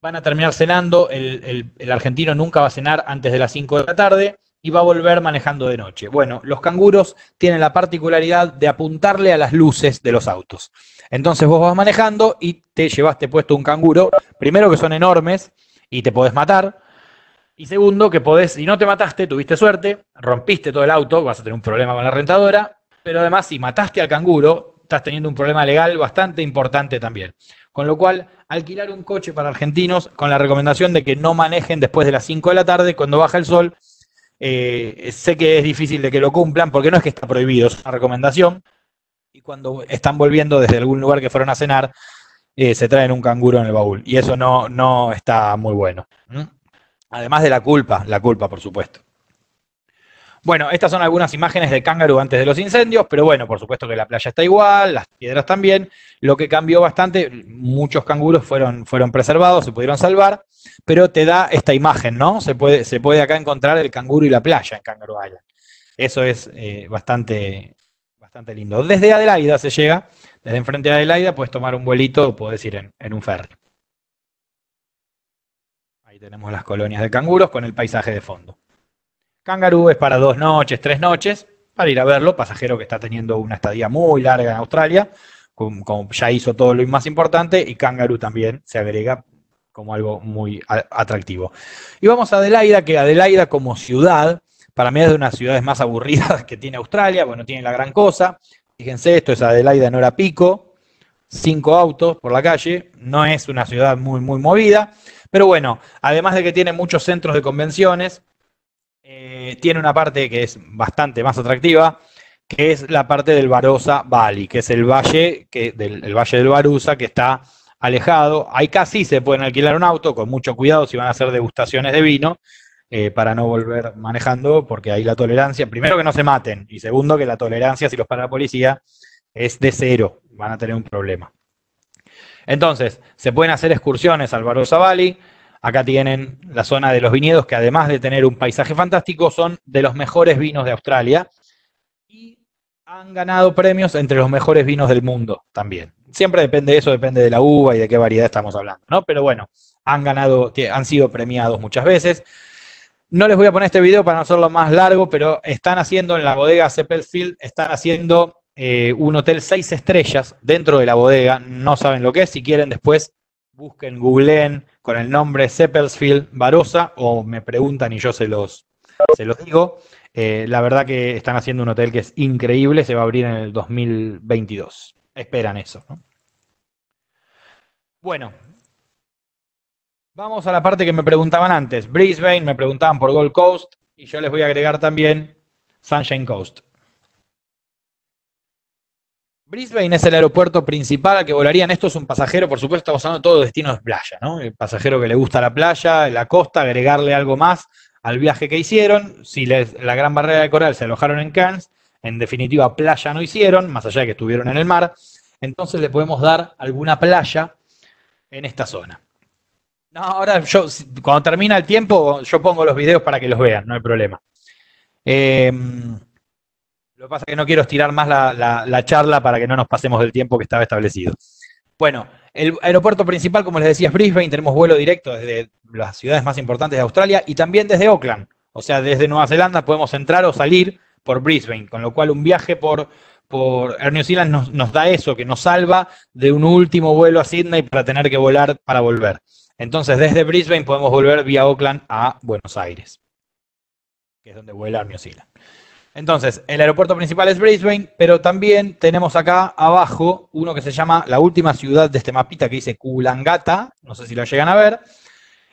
Van a terminar cenando, el, el argentino nunca va a cenar antes de las 5 de la tarde y va a volver manejando de noche. Bueno, los canguros tienen la particularidad de apuntarle a las luces de los autos. Entonces vos vas manejando y te llevaste puesto un canguro, primero que son enormes, y te podés matar. Y segundo, que podés, si no te mataste, tuviste suerte, rompiste todo el auto, vas a tener un problema con la rentadora, pero además si mataste al canguro, estás teniendo un problema legal bastante importante también. Con lo cual, alquilar un coche para argentinos con la recomendación de que no manejen después de las 5 de la tarde, cuando baja el sol. Eh, sé que es difícil de que lo cumplan, porque no es que está prohibido, es una recomendación. Y cuando están volviendo desde algún lugar que fueron a cenar, eh, se traen un canguro en el baúl. Y eso no, no está muy bueno. Además de la culpa, la culpa, por supuesto. Bueno, estas son algunas imágenes de cángaro antes de los incendios, pero bueno, por supuesto que la playa está igual, las piedras también. Lo que cambió bastante, muchos canguros fueron, fueron preservados, se pudieron salvar, pero te da esta imagen, ¿no? Se puede, se puede acá encontrar el canguro y la playa en Kangaroo Island. Eso es eh, bastante, bastante lindo. Desde Adelaida se llega, desde enfrente de Adelaida puedes tomar un vuelito o puedes ir en, un ferry. Ahí tenemos las colonias de canguros con el paisaje de fondo. Kangaroo es para dos noches, tres noches, para ir a verlo, pasajero que está teniendo una estadía muy larga en Australia, como, ya hizo todo lo más importante, y Kangaroo también se agrega como algo muy atractivo. Y vamos a Adelaida, que Adelaida como ciudad, para mí es de unas ciudades más aburridas que tiene Australia, bueno, tiene la gran cosa, Fíjense, esto es Adelaida en hora pico, cinco autos por la calle, no es una ciudad muy, muy movida, pero bueno, además de que tiene muchos centros de convenciones, eh, tiene una parte que es bastante más atractiva, que es la parte del Barossa Valley, que es el valle, que, del valle del Barusa, que está alejado. Ahí casi se pueden alquilar un auto, con mucho cuidado si van a hacer degustaciones de vino, eh, para no volver manejando, porque ahí la tolerancia, primero que no se maten, y segundo que la tolerancia, si los para la policía, es de cero, van a tener un problema. Entonces, se pueden hacer excursiones al Barossa Valley, acá tienen la zona de los viñedos, que además de tener un paisaje fantástico, son de los mejores vinos de Australia, y han ganado premios entre los mejores vinos del mundo también. Siempre depende de eso, depende de la uva y de qué variedad estamos hablando, ¿no? Pero bueno, han ganado, han sido premiados muchas veces. No les voy a poner este video para no hacerlo más largo, pero están haciendo en la bodega Seppelfield, están haciendo eh, un hotel seis estrellas dentro de la bodega. No saben lo que es. Si quieren, después busquen, googleen con el nombre Seppelsfield Barossa o me preguntan y yo se los, se los digo. Eh, la verdad que están haciendo un hotel que es increíble, se va a abrir en el 2022. Esperan eso. Bueno, Vamos a la parte que me preguntaban antes. Brisbane, me preguntaban por Gold Coast y yo les voy a agregar también Sunshine Coast. Brisbane es el aeropuerto principal al que volarían. Esto es un pasajero, por supuesto, estamos hablando de todo destino de playa, ¿no? El pasajero que le gusta la playa, la costa, agregarle algo más al viaje que hicieron. Si la gran barrera de coral se alojaron en Cairns, en definitiva, playa no hicieron, más allá de que estuvieron en el mar. Entonces le podemos dar alguna playa en esta zona. No, ahora yo, cuando termina el tiempo, yo pongo los videos para que los vean, no hay problema. Em, lo que pasa es que no quiero estirar más la, charla para que no nos pasemos del tiempo que estaba establecido. Bueno, el aeropuerto principal, como les decía, es Brisbane. Tenemos vuelo directo desde las ciudades más importantes de Australia y también desde Auckland. O sea, desde Nueva Zelanda podemos entrar o salir por Brisbane, con lo cual un viaje por, por Air New Zealand nos, nos, da eso, que nos salva de un último vuelo a Sydney para tener que volar para volver. Entonces, desde Brisbane podemos volver vía Auckland a Buenos Aires, que es donde vuela New Zealand. Entonces, el aeropuerto principal es Brisbane, pero también tenemos acá abajo uno que se llama la última ciudad de este mapita que dice Kulangata, no sé si lo llegan a ver.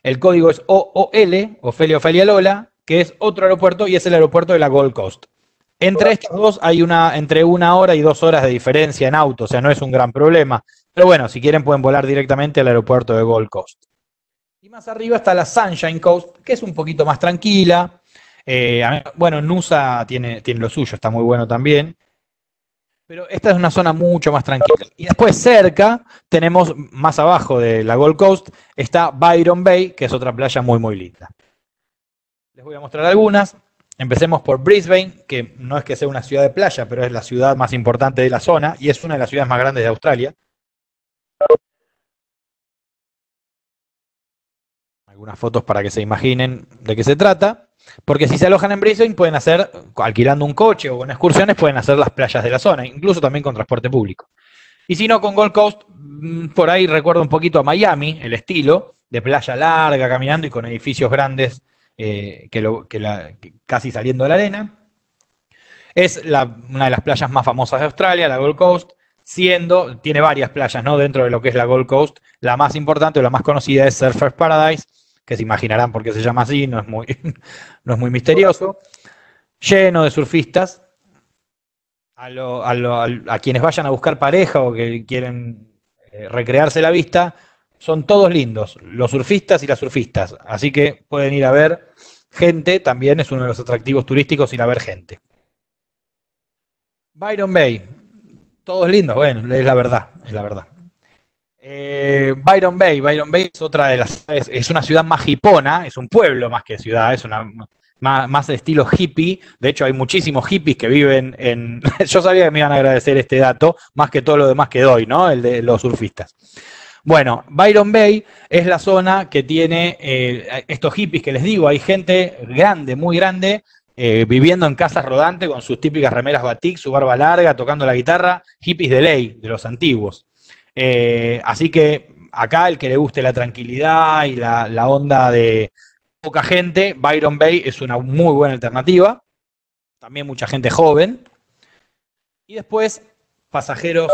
El código es OOL, Ofelia Ofelia Lola, que es otro aeropuerto y es el aeropuerto de la Gold Coast. Entre estos dos hay una, entre una hora y dos horas de diferencia en auto, o sea, no es un gran problema. Pero bueno, si quieren pueden volar directamente al aeropuerto de Gold Coast. Y más arriba está la Sunshine Coast, que es un poquito más tranquila, eh, bueno, Nusa tiene, tiene lo suyo, está muy bueno también. Pero esta es una zona mucho más tranquila. Y después cerca tenemos, más abajo de la Gold Coast, está Byron Bay, que es otra playa muy, muy linda. Les voy a mostrar algunas. Empecemos por Brisbane, que no es que sea una ciudad de playa, pero es la ciudad más importante de la zona y es una de las ciudades más grandes de Australia. Algunas fotos para que se imaginen de qué se trata. Porque si se alojan en Brisbane pueden hacer, alquilando un coche o con excursiones, pueden hacer las playas de la zona, incluso también con transporte público. Y si no, con Gold Coast, mm, por ahí recuerdo un poquito a Miami, el estilo, de playa larga, caminando y con edificios grandes eh, que, lo, casi saliendo de la arena. Es una de las playas más famosas de Australia, la Gold Coast, siendo, tiene varias playas ¿no? dentro de lo que es la Gold Coast. La más importante o la más conocida es Surfers Paradise, que se imaginarán por qué se llama así, no es muy, no es muy misterioso, lleno de surfistas. A, quienes vayan a buscar pareja o que quieren eh, recrearse la vista, son todos lindos, los surfistas y las surfistas. Así que pueden ir a ver gente, también es uno de los atractivos turísticos ir a ver gente. Byron Bay, todos lindos, bueno, es la verdad, es la verdad. Eh, Byron Bay, Byron Bay es otra de las, es, una ciudad más hipona, es un pueblo más que ciudad, es una más, de estilo hippie. De hecho, hay muchísimos hippies que viven en. Yo sabía que me iban a agradecer este dato, más que todo lo demás que doy, ¿no? El de los surfistas. Bueno, Byron Bay es la zona que tiene eh, estos hippies que les digo, hay gente grande, muy grande, eh, viviendo en casas rodantes con sus típicas remeras batik, su barba larga, tocando la guitarra, hippies de ley, de los antiguos. Eh, así que acá el que le guste la tranquilidad y la, onda de poca gente, Byron Bay es una muy buena alternativa. También mucha gente joven. Y después, pasajeros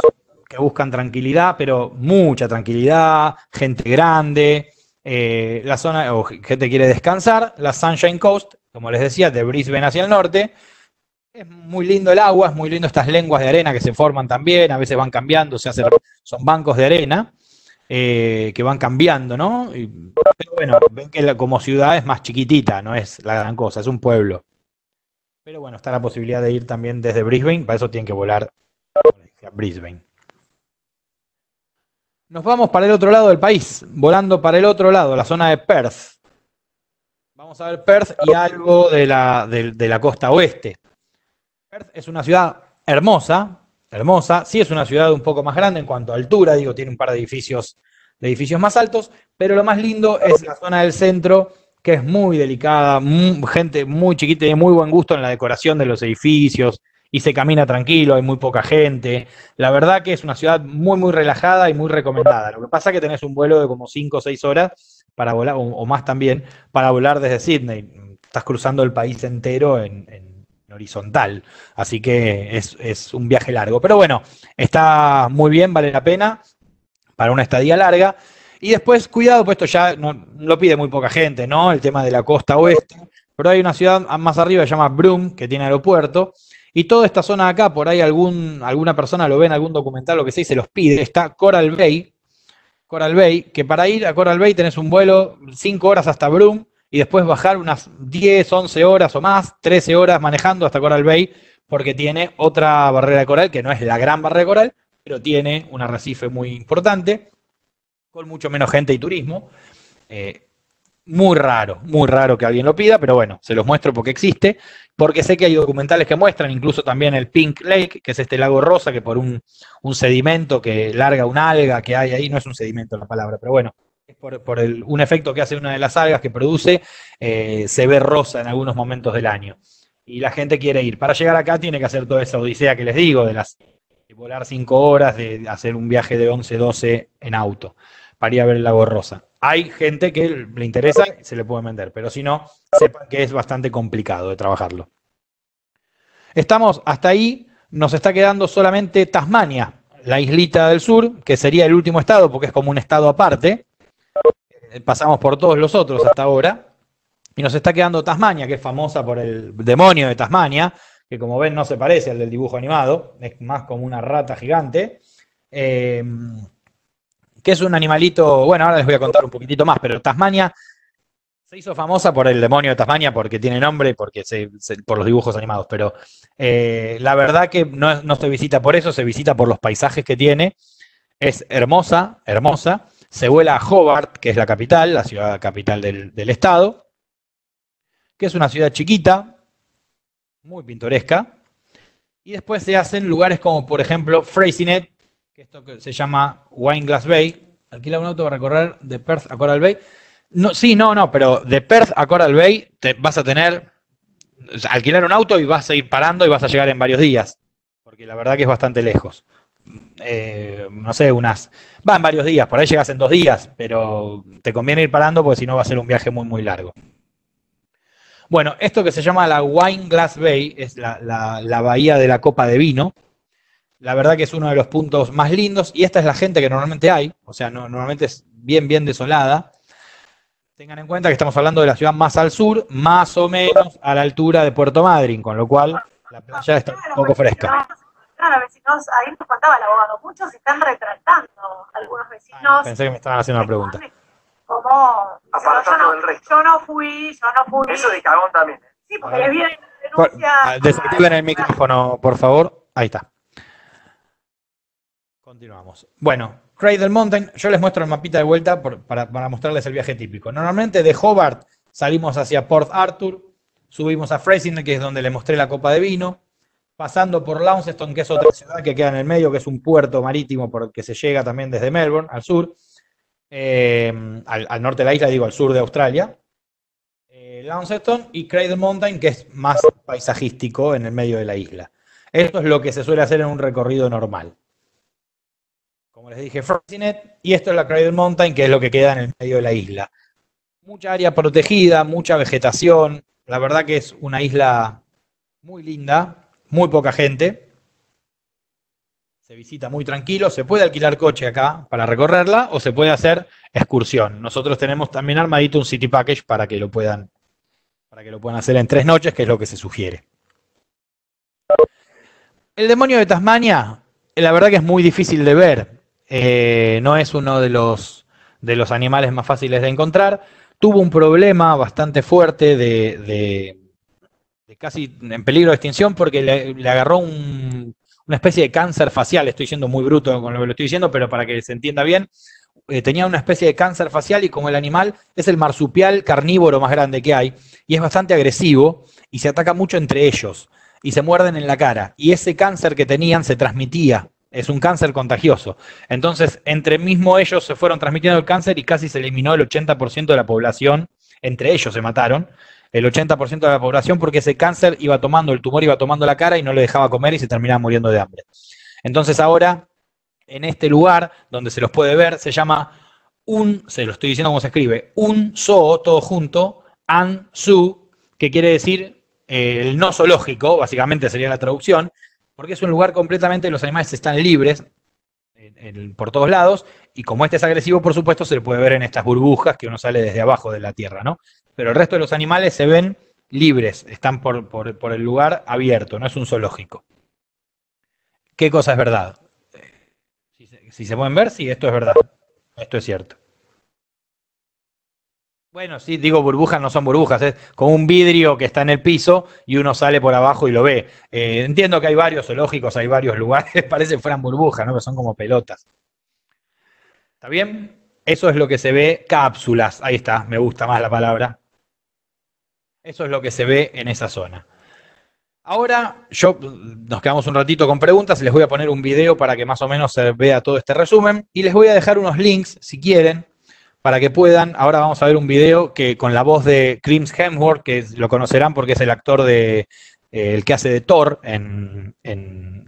que buscan tranquilidad, pero mucha tranquilidad, gente grande, eh, la zona, o gente quiere descansar, la Sunshine Coast, como les decía, de Brisbane hacia el norte, es muy lindo el agua, es muy lindo estas lenguas de arena que se forman también, a veces van cambiando, se hacen, son bancos de arena eh, que van cambiando, ¿no? pero bueno, ven que como ciudad es más chiquitita, no es la gran cosa, es un pueblo. Pero bueno, está la posibilidad de ir también desde Brisbane, para eso tienen que volar a Brisbane. Nos vamos para el otro lado del país, volando para el otro lado, la zona de Perth. Vamos a ver Perth y algo de la, de la costa oeste. Es una ciudad hermosa, hermosa, sí es una ciudad un poco más grande en cuanto a altura, digo, tiene un par de edificios, de edificios más altos, pero lo más lindo es la zona del centro, que es muy delicada, gente muy chiquita y de muy buen gusto en la decoración de los edificios, y se camina tranquilo, hay muy poca gente. La verdad que es una ciudad muy, muy relajada y muy recomendada. Lo que pasa es que tenés un vuelo de como 5 o 6 horas para volar, o, más también, para volar desde Sydney. Estás cruzando el país entero en horizontal. Así que es, un viaje largo. Pero bueno, está muy bien, vale la pena para una estadía larga. Y después, cuidado, pues esto ya no, lo pide muy poca gente, ¿no? El tema de la costa oeste. Pero hay una ciudad más arriba que se llama Broome, que tiene aeropuerto. Y toda esta zona de acá, por ahí algún, alguna persona lo ve en algún documental, lo que sea, se los pide. Está Coral Bay, Coral Bay, que para ir a Coral Bay tenés un vuelo 5 horas hasta Broome y después bajar unas 10, 11 horas o más, 13 horas manejando hasta Coral Bay, porque tiene otra barrera coral, que no es la gran barrera coral, pero tiene un arrecife muy importante, con mucho menos gente y turismo. Eh, muy raro, muy raro que alguien lo pida, pero bueno, se los muestro porque existe, porque sé que hay documentales que muestran, incluso también el Pink Lake, que es este lago rosa que por un, un sedimento que larga un alga que hay ahí, no es un sedimento la palabra, pero bueno, por, por un efecto que hace una de las algas que produce, eh, se ve rosa en algunos momentos del año. y la gente quiere ir. Para llegar acá tiene que hacer toda esa odisea que les digo, de las de volar cinco horas, de hacer un viaje de 11, 12 en auto, para ir a ver el lago Rosa. Hay gente que le interesa se le puede vender, pero si no, sepan que es bastante complicado de trabajarlo. Estamos hasta ahí, nos está quedando solamente Tasmania, la islita del sur, que sería el último estado porque es como un estado aparte. Eh, pasamos por todos los otros hasta ahora. Y nos está quedando Tasmania, que es famosa por el demonio de Tasmania, que como ven no se parece al del dibujo animado, es más como una rata gigante. Eh, que es un animalito, bueno, ahora les voy a contar un poquitito más, pero Tasmania se hizo famosa por el demonio de Tasmania porque tiene nombre y porque por los dibujos animados, pero eh, la verdad que no, no se visita por eso, se visita por los paisajes que tiene. Es hermosa, hermosa. Se vuela a Hobart, que es la capital, la ciudad capital del, estado, que es una ciudad chiquita, muy pintoresca. Y después se hacen lugares como, por ejemplo, Freycinet, que esto que se llama Wineglass Bay. Alquila un auto para recorrer de Perth a Coral Bay. No, sí, no, no, pero de Perth a Coral Bay te vas a tener alquilar un auto y vas a ir parando y vas a llegar en varios días, porque la verdad que es bastante lejos. Eh, no sé, unas... Va en varios días, por ahí llegas en dos días, pero te conviene ir parando porque si no va a ser un viaje muy, muy largo. Bueno, esto que se llama la Wine Glass Bay, es la, la bahía de la copa de vino. La verdad que es uno de los puntos más lindos y esta es la gente que normalmente hay, o sea, no, normalmente es bien, bien desolada. Tengan en cuenta que estamos hablando de la ciudad más al sur, más o menos a la altura de Puerto Madryn, con lo cual la playa está un poco fresca. Claro, vecinos, ahí nos contaba el abogado, muchos se están retratando, algunos vecinos. pensé que me estaban haciendo una pregunta. Como, yo, del resto. yo no fui, yo no fui. Eso de cagón también. ¿eh? Sí, porque les vienen denuncias. Ah, desactiven el micrófono, por favor. Ahí está. Continuamos. Bueno, Cradle Mountain, yo les muestro el mapita de vuelta para, mostrarles el viaje típico. Normalmente de Hobart salimos hacia Port Arthur, subimos a Freycinet, que es donde le mostré la copa de vino, pasando por Launceston, que es otra ciudad que queda en el medio, que es un puerto marítimo por el que se llega también desde Melbourne, al sur, eh, al, norte de la isla, digo, al sur de Australia. Eh, Launceston y Cradle Mountain, que es más paisajístico en el medio de la isla. Esto es lo que se suele hacer en un recorrido normal como les dije, Freycinet, y esto es la Cradle Mountain, que es lo que queda en el medio de la isla. Mucha área protegida, mucha vegetación, la verdad que es una isla muy linda, muy poca gente. Se visita muy tranquilo, se puede alquilar coche acá para recorrerla o se puede hacer excursión. Nosotros tenemos también armadito un city package para que lo puedan para que lo puedan hacer en tres noches, que es lo que se sugiere. El demonio de Tasmania, la verdad que es muy difícil de ver. Eh, no es uno de los, de los animales más fáciles de encontrar. Tuvo un problema bastante fuerte de, casi en peligro de extinción porque le, agarró una especie de cáncer facial. Estoy siendo muy bruto con lo que lo estoy diciendo, pero para que se entienda bien, eh, tenía una especie de cáncer facial y como el animal es el marsupial carnívoro más grande que hay y es bastante agresivo y se ataca mucho entre ellos y se muerden en la cara. Y ese cáncer que tenían se transmitía es un cáncer contagioso. Entonces, entre mismo ellos se fueron transmitiendo el cáncer y casi se eliminó el 80% de la población, entre ellos se mataron, el 80% de la población porque ese cáncer iba tomando, el tumor iba tomando la cara y no le dejaba comer y se terminaba muriendo de hambre. Entonces ahora, en este lugar donde se los puede ver, se llama un, se lo estoy diciendo como se escribe, un zoo, todo junto, an su, que quiere decir eh, el no zoológico, básicamente sería la traducción, porque es un lugar completamente, los animales están libres por todos lados, y como este es agresivo, por supuesto, se le puede ver en estas burbujas que uno sale desde abajo de la tierra, ¿no? Pero el resto de los animales se ven libres, están por, el lugar abierto, no es un zoológico. ¿Qué cosa es verdad? Si se, pueden ver, sí, esto es verdad. Esto es cierto. Bueno, sí, digo burbujas no son burbujas, es como un vidrio que está en el piso y uno sale por abajo y lo ve. Eh, entiendo que hay varios zoológicos, hay varios lugares, parece que fueran burbujas, ¿no? Que son como pelotas. ¿Está bien? Eso es lo que se ve, cápsulas, ahí está, me gusta más la palabra. Eso es lo que se ve en esa zona. Ahora, yo nos quedamos un ratito con preguntas, les voy a poner un video para que más o menos se vea todo este resumen y les voy a dejar unos links, si quieren, para que puedan, ahora vamos a ver un video que con la voz de Crims Hemsworth, que lo conocerán porque es el actor de, eh, el que hace de Thor, en,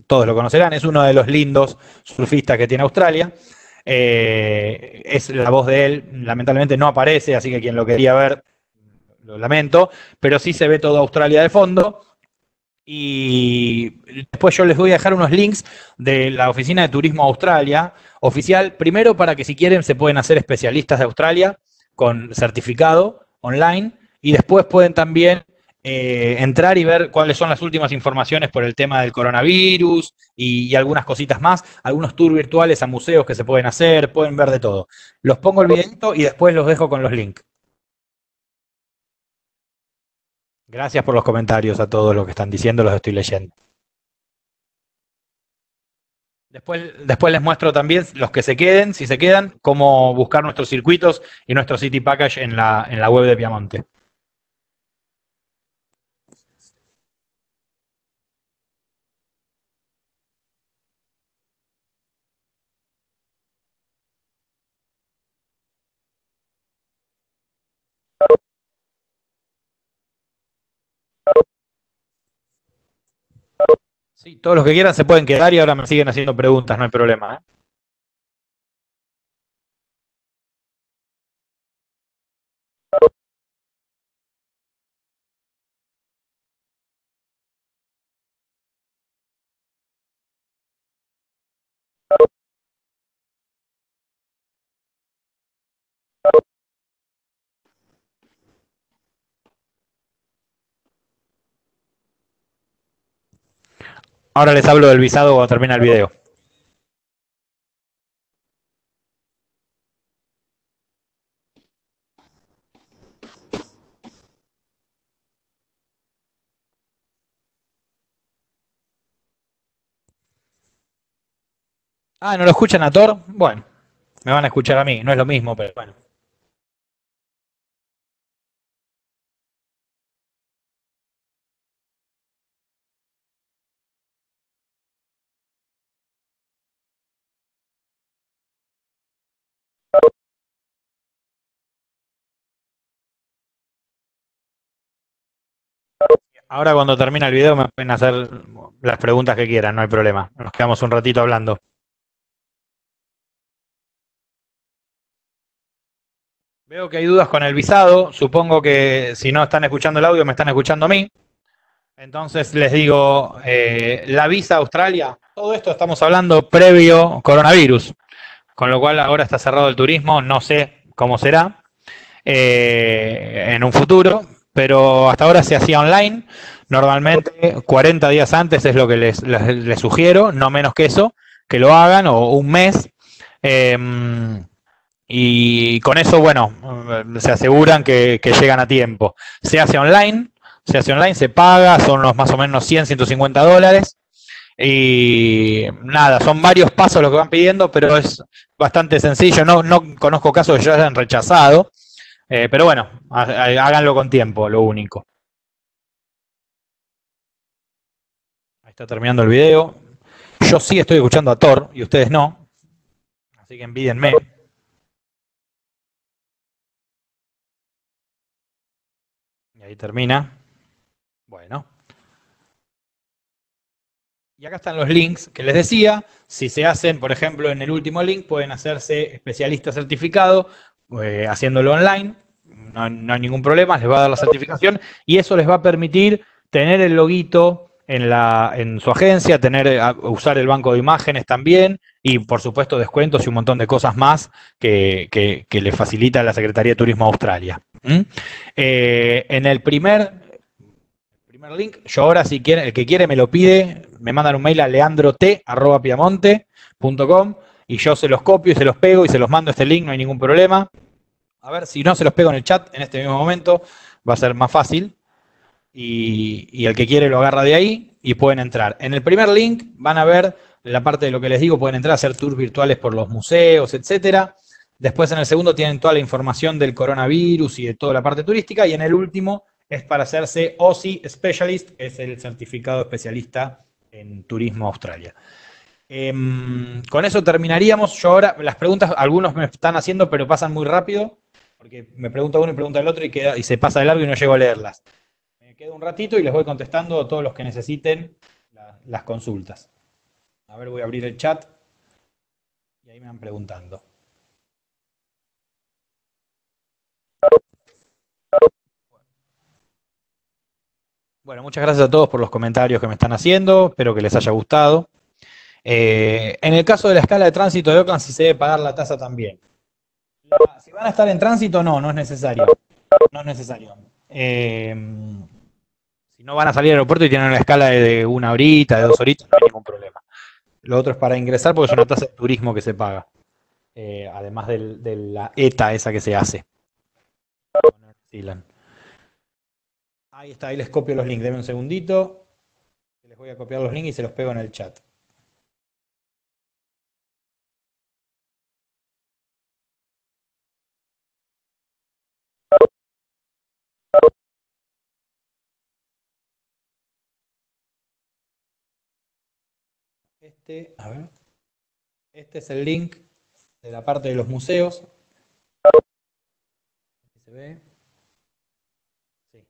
todos lo conocerán, es uno de los lindos surfistas que tiene Australia. Eh, es la voz de él, lamentablemente no aparece, así que quien lo quería ver, lo lamento, pero sí se ve toda Australia de fondo. Y después yo les voy a dejar unos links de la Oficina de Turismo Australia, oficial, primero para que si quieren se pueden hacer especialistas de Australia con certificado online, y después pueden también eh, entrar y ver cuáles son las últimas informaciones por el tema del coronavirus y, y, algunas cositas más, algunos tours virtuales a museos que se pueden hacer, pueden ver de todo. Los pongo el videito y después los dejo con los links. Gracias por los comentarios a todos los que están diciendo, los estoy leyendo. Después, después, les muestro también los que se queden, si se quedan, cómo buscar nuestros circuitos y nuestro City Package en la, en la web de Piamonte. Sí, todos los que quieran se pueden quedar y ahora me siguen haciendo preguntas, no hay problema. ¿eh? Ahora les hablo del visado cuando termina el video. Ah, ¿no lo escuchan a Thor? Bueno, me van a escuchar a mí, no es lo mismo, pero bueno. Ahora cuando termina el video me pueden hacer las preguntas que quieran, no hay problema. Nos quedamos un ratito hablando. Veo que hay dudas con el visado. Supongo que si no están escuchando el audio, me están escuchando a mí. Entonces les digo, eh, la visa a Australia, todo esto estamos hablando previo coronavirus, con lo cual ahora está cerrado el turismo, no sé cómo será eh, en un futuro, pero hasta ahora se hacía online. Normalmente 40 días antes es lo que les, les, sugiero, no menos que eso, que lo hagan, o un mes. Eh, y con eso, bueno, se aseguran que, que, llegan a tiempo. Se hace online, se hace online, se paga, son los más o menos 100, 150 dólares. Y nada, son varios pasos los que van pidiendo, pero es bastante sencillo. No, no conozco casos que ya hayan rechazado. Eh, pero bueno, háganlo con tiempo, lo único. Ahí está terminando el video. Yo sí estoy escuchando a Thor y ustedes no. Así que envídenme. Y ahí termina. Bueno. Y acá están los links que les decía. Si se hacen, por ejemplo, en el último link, pueden hacerse especialista certificado eh, haciéndolo online, no, hay ningún problema, les va a dar la certificación y eso les va a permitir tener el loguito en, la, en su agencia, tener, usar el banco de imágenes también y por supuesto descuentos y un montón de cosas más que, que, le facilita la Secretaría de Turismo Australia. Eh, en el primer, link, yo ahora si quiere, el que quiere me lo pide, me mandan un mail a leandrot.piamonte.com y yo se los copio y se los pego y se los mando este link, no hay ningún problema. A ver, si no se los pego en el chat en este mismo momento, va a ser más fácil. Y, el que quiere lo agarra de ahí y pueden entrar. En el primer link van a ver la parte de lo que les digo, pueden entrar a hacer tours virtuales por los museos, etcétera. Después en el segundo tienen toda la información del coronavirus y de toda la parte turística. Y en el último es para hacerse OSI Specialist, que es el certificado especialista en turismo Australia. Eh, con eso terminaríamos. Yo ahora, las preguntas, algunos me están haciendo, pero pasan muy rápido, porque me pregunta uno y pregunta el otro y, queda, y se pasa de largo y no llego a leerlas. me quedo un ratito y les voy contestando a todos los que necesiten la- las consultas. A ver, voy a abrir el chat y ahí me van preguntando. Bueno, muchas gracias a todos por los comentarios que me están haciendo. Espero que les haya gustado. Eh, en el caso de la escala de tránsito de Oakland, si se debe pagar la tasa también. Si van a estar en tránsito, no, no es necesario. No es necesario. Eh, si no van a salir al aeropuerto y tienen una escala de, una horita, de dos horitas, no hay ningún problema. Lo otro es para ingresar porque es una tasa de turismo que se paga. Eh, además de la ETA esa que se hace. Ahí está, ahí les copio los links. Denme un segundito. Les voy a copiar los links y se los pego en el chat. Este, a ver. Este es el link de la parte de los museos. ¿Se ve? Sí.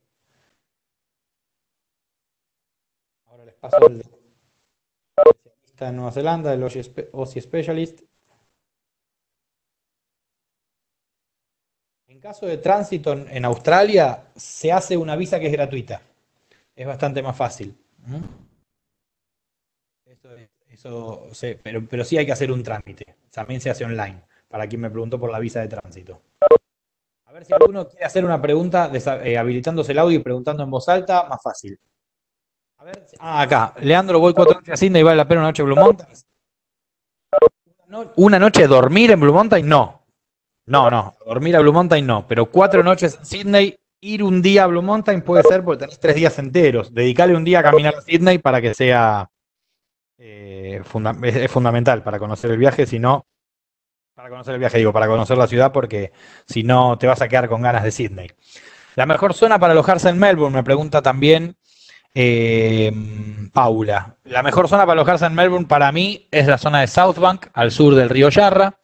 Ahora les paso el de especialista en Nueva Zelanda, el OSI Spe- OSI Specialist. En caso de tránsito en, en Australia, se hace una visa que es gratuita. Es bastante más fácil. ¿Mm? Eso, pero, sí hay que hacer un trámite. También se hace online, para quien me preguntó por la visa de tránsito. A ver si alguno quiere hacer una pregunta eh, habilitándose el audio y preguntando en voz alta, más fácil. Ah, acá. Leandro, voy cuatro noches a Sydney, ¿vale la pena una noche en Blue Mountain? No- ¿Una noche dormir en Blue Mountain? No. No, no. Dormir a Blue Mountain no. Pero cuatro noches en Sydney, ir un día a Blue Mountain puede ser porque tenés tres días enteros. Dedicarle un día a caminar a Sydney para que sea eh, es fundamental para conocer el viaje, si no, para conocer el viaje, digo, para conocer la ciudad, porque si no te vas a quedar con ganas de Sydney. La mejor zona para alojarse en Melbourne, me pregunta también eh, Paula. La mejor zona para alojarse en Melbourne para mí es la zona de Southbank, al sur del río Yarra.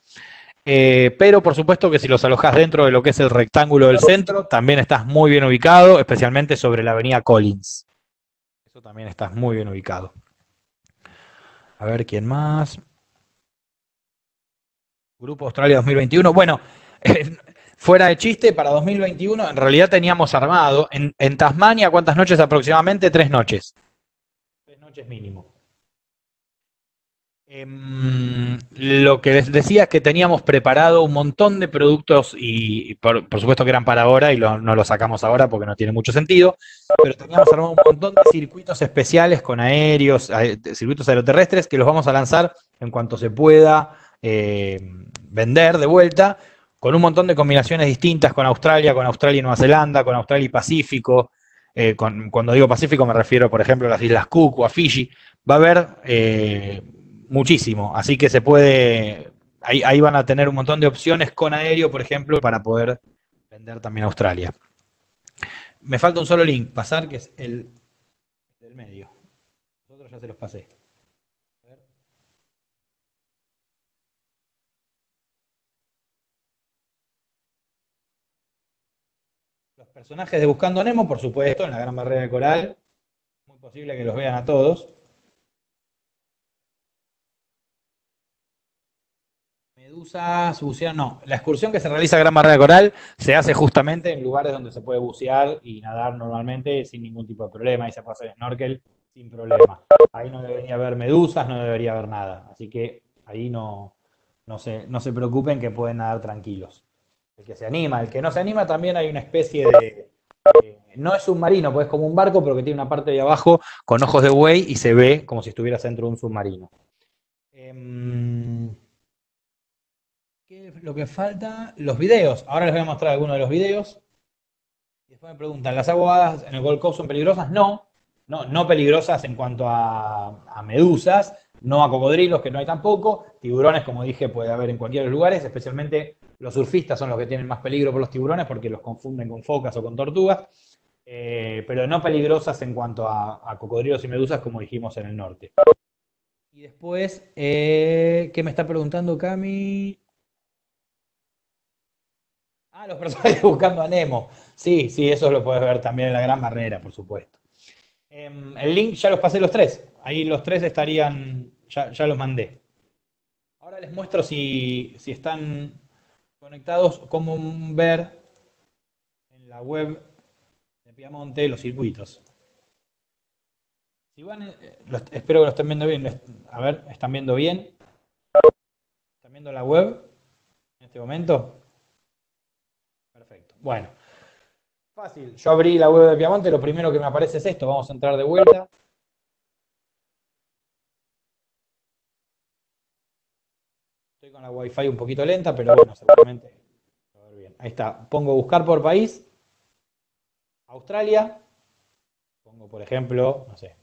Eh, pero por supuesto que si los alojas dentro de lo que es el rectángulo del centro, también estás muy bien ubicado, especialmente sobre la avenida Collins. Eso también estás muy bien ubicado. A ver quién más. Grupo Australia 2021. Bueno, eh, fuera de chiste, para 2021 en realidad teníamos armado en, en Tasmania, ¿cuántas noches aproximadamente? Tres noches. Tres noches mínimo. Em, lo que les decía es que teníamos preparado un montón de productos y, por, supuesto que eran para ahora y no lo sacamos ahora porque no tiene mucho sentido, pero teníamos armado un montón de circuitos especiales con aéreos, circuitos aeroterrestres que los vamos a lanzar en cuanto se pueda eh, vender de vuelta, con un montón de combinaciones distintas con Australia, con Australia y Nueva Zelanda, con Australia y Pacífico. eh, cuando digo Pacífico me refiero, por ejemplo, a las Islas Cook o a Fiji. Va a haber eh, muchísimo, así que se puede, ahí, ahí van a tener un montón de opciones con aéreo, por ejemplo, para poder vender también a Australia. Me falta un solo link, pasar, que es el del medio. Nosotros ya se los pasé. Los personajes de Buscando Nemo, por supuesto, en la Gran Barrera de Coral. Muy posible que los vean a todos. Medusas, bucear, no. La excursión que se realiza a Gran Barrera Coral se hace justamente en lugares donde se puede bucear y nadar normalmente sin ningún tipo de problema. Ahí se puede hacer snorkel sin problema. Ahí no debería haber medusas, no debería haber nada. Así que ahí no, no, se, no se preocupen que pueden nadar tranquilos. El que se anima, el que no se anima también hay una especie de... eh, no es submarino, pues es como un barco, pero que tiene una parte de abajo con ojos de buey y se ve como si estuvieras dentro de un submarino. Em, ¿Qué es lo que falta? Los videos. Ahora les voy a mostrar algunos de los videos. Después me preguntan, ¿las aguas en el Gold Coast son peligrosas? No, no, no peligrosas en cuanto a, medusas, no a cocodrilos, que no hay tampoco. Tiburones, como dije, puede haber en cualquier lugares, especialmente los surfistas son los que tienen más peligro por los tiburones porque los confunden con focas o con tortugas. Eh, pero no peligrosas en cuanto a, a cocodrilos y medusas, como dijimos en el norte. Y después, eh, ¿qué me está preguntando Cami? Ah, los personajes buscando a Nemo. Sí, sí, eso lo puedes ver también en la gran barrera, por supuesto. Em, el link ya los pasé los tres. Ahí los tres estarían, ya, ya los mandé. Ahora les muestro si, si están conectados, cómo ver en la web de Piamonte los circuitos. Si eh, espero que lo estén viendo bien. A ver, ¿están viendo bien? ¿Están viendo la web en este momento? Bueno, fácil. Yo abrí la web de Piamonte, lo primero que me aparece es esto. Vamos a entrar de vuelta. Estoy con la Wi-Fi un poquito lenta, pero bueno, seguramente a ver bien. Ahí está. Pongo buscar por país. Australia. Pongo, por ejemplo, no sé,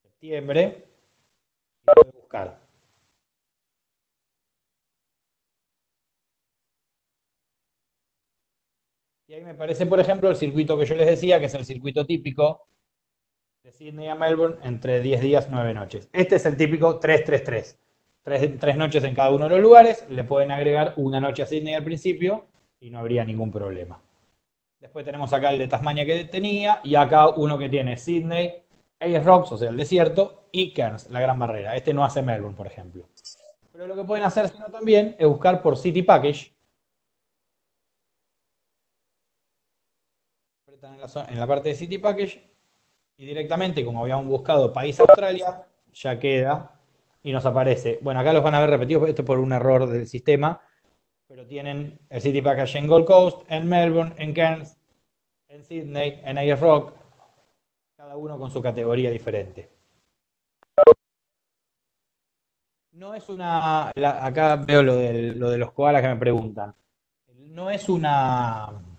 septiembre. Y voy a buscar. Y ahí me parece, por ejemplo, el circuito que yo les decía, que es el circuito típico de Sydney a Melbourne entre 10 días, 9 noches. Este es el típico 333. Tres, tres noches en cada uno de los lugares, le pueden agregar una noche a Sydney al principio y no habría ningún problema. Después tenemos acá el de Tasmania que tenía y acá uno que tiene Sydney, Ayers Rocks, o sea, el desierto, y Cairns, la gran barrera. Este no hace Melbourne, por ejemplo. Pero lo que pueden hacer, si no también, es buscar por City Package. Apretan en la, parte de City Package y directamente, como habíamos buscado país Australia, ya queda y nos aparece. Bueno, acá los van a ver repetidos, esto por un error del sistema, pero tienen el City Package en Gold Coast, en Melbourne, en Cairns, en Sydney, en Ayers Rock, cada uno con su categoría diferente. No es una. acá veo lo, del- lo de los koalas que me preguntan. No es una.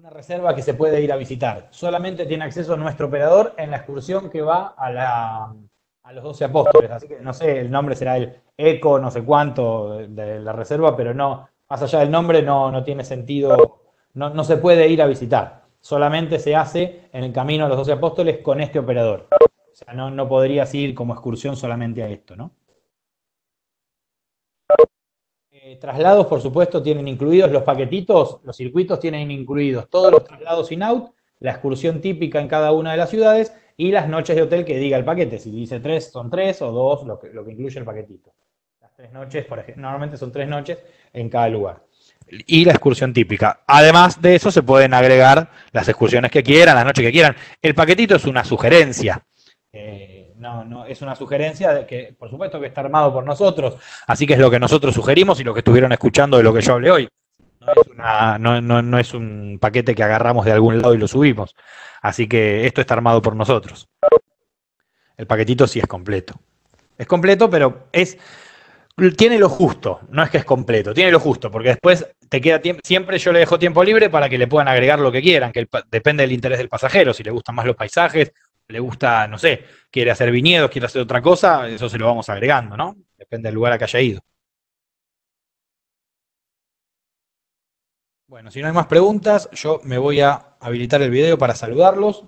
Una reserva que se puede ir a visitar. Solamente tiene acceso nuestro operador en la excursión que va a, la, a los 12 apóstoles. Así que no sé, el nombre será el eco, no sé cuánto de, la reserva, pero no, más allá del nombre no, no tiene sentido, no, no se puede ir a visitar. Solamente se hace en el camino a los 12 apóstoles con este operador. O sea, no, no podrías ir como excursión solamente a esto, ¿no? Eh, traslados, por supuesto, tienen incluidos los paquetitos, los circuitos tienen incluidos todos los traslados in-out, la excursión típica en cada una de las ciudades y las noches de hotel que diga el paquete. Si dice tres, son tres o dos, lo que, lo que incluye el paquetito. Las tres noches, por ejemplo, normalmente son tres noches en cada lugar. Y la excursión típica. Además de eso, se pueden agregar las excursiones que quieran, las noches que quieran. El paquetito es una sugerencia. Eh, no, no, es una sugerencia de que, por supuesto, que está armado por nosotros, así que es lo que nosotros sugerimos y lo que estuvieron escuchando de lo que yo hablé hoy. No es, una- no- no- no es un paquete que agarramos de algún lado y lo subimos. Así que esto está armado por nosotros. El paquetito sí es completo. Es completo, pero es tiene lo justo, no es que es completo, tiene lo justo, porque después te queda tiempo, siempre yo le dejo tiempo libre para que le puedan agregar lo que quieran, que depende del interés del pasajero, si le gustan más los paisajes, le gusta, no sé, quiere hacer viñedos, quiere hacer otra cosa, eso se lo vamos agregando, ¿no? Depende del lugar a que haya ido. Bueno, si no hay más preguntas, yo me voy a habilitar el video para saludarlos.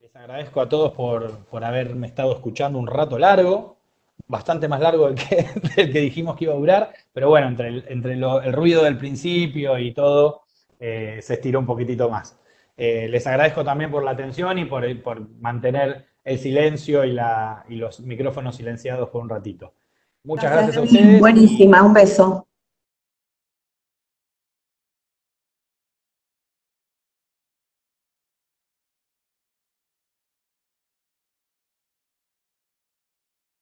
Les agradezco a todos por, por haberme estado escuchando un rato largo, bastante más largo del que, del que dijimos que iba a durar, pero bueno, entre el, entre lo- el ruido del principio y todo, eh, se estiró un poquitito más. Eh, les agradezco también por la atención y por, por mantener el silencio y, la, y los micrófonos silenciados por un ratito. Muchas gracias a ustedes. Buenísima, un beso.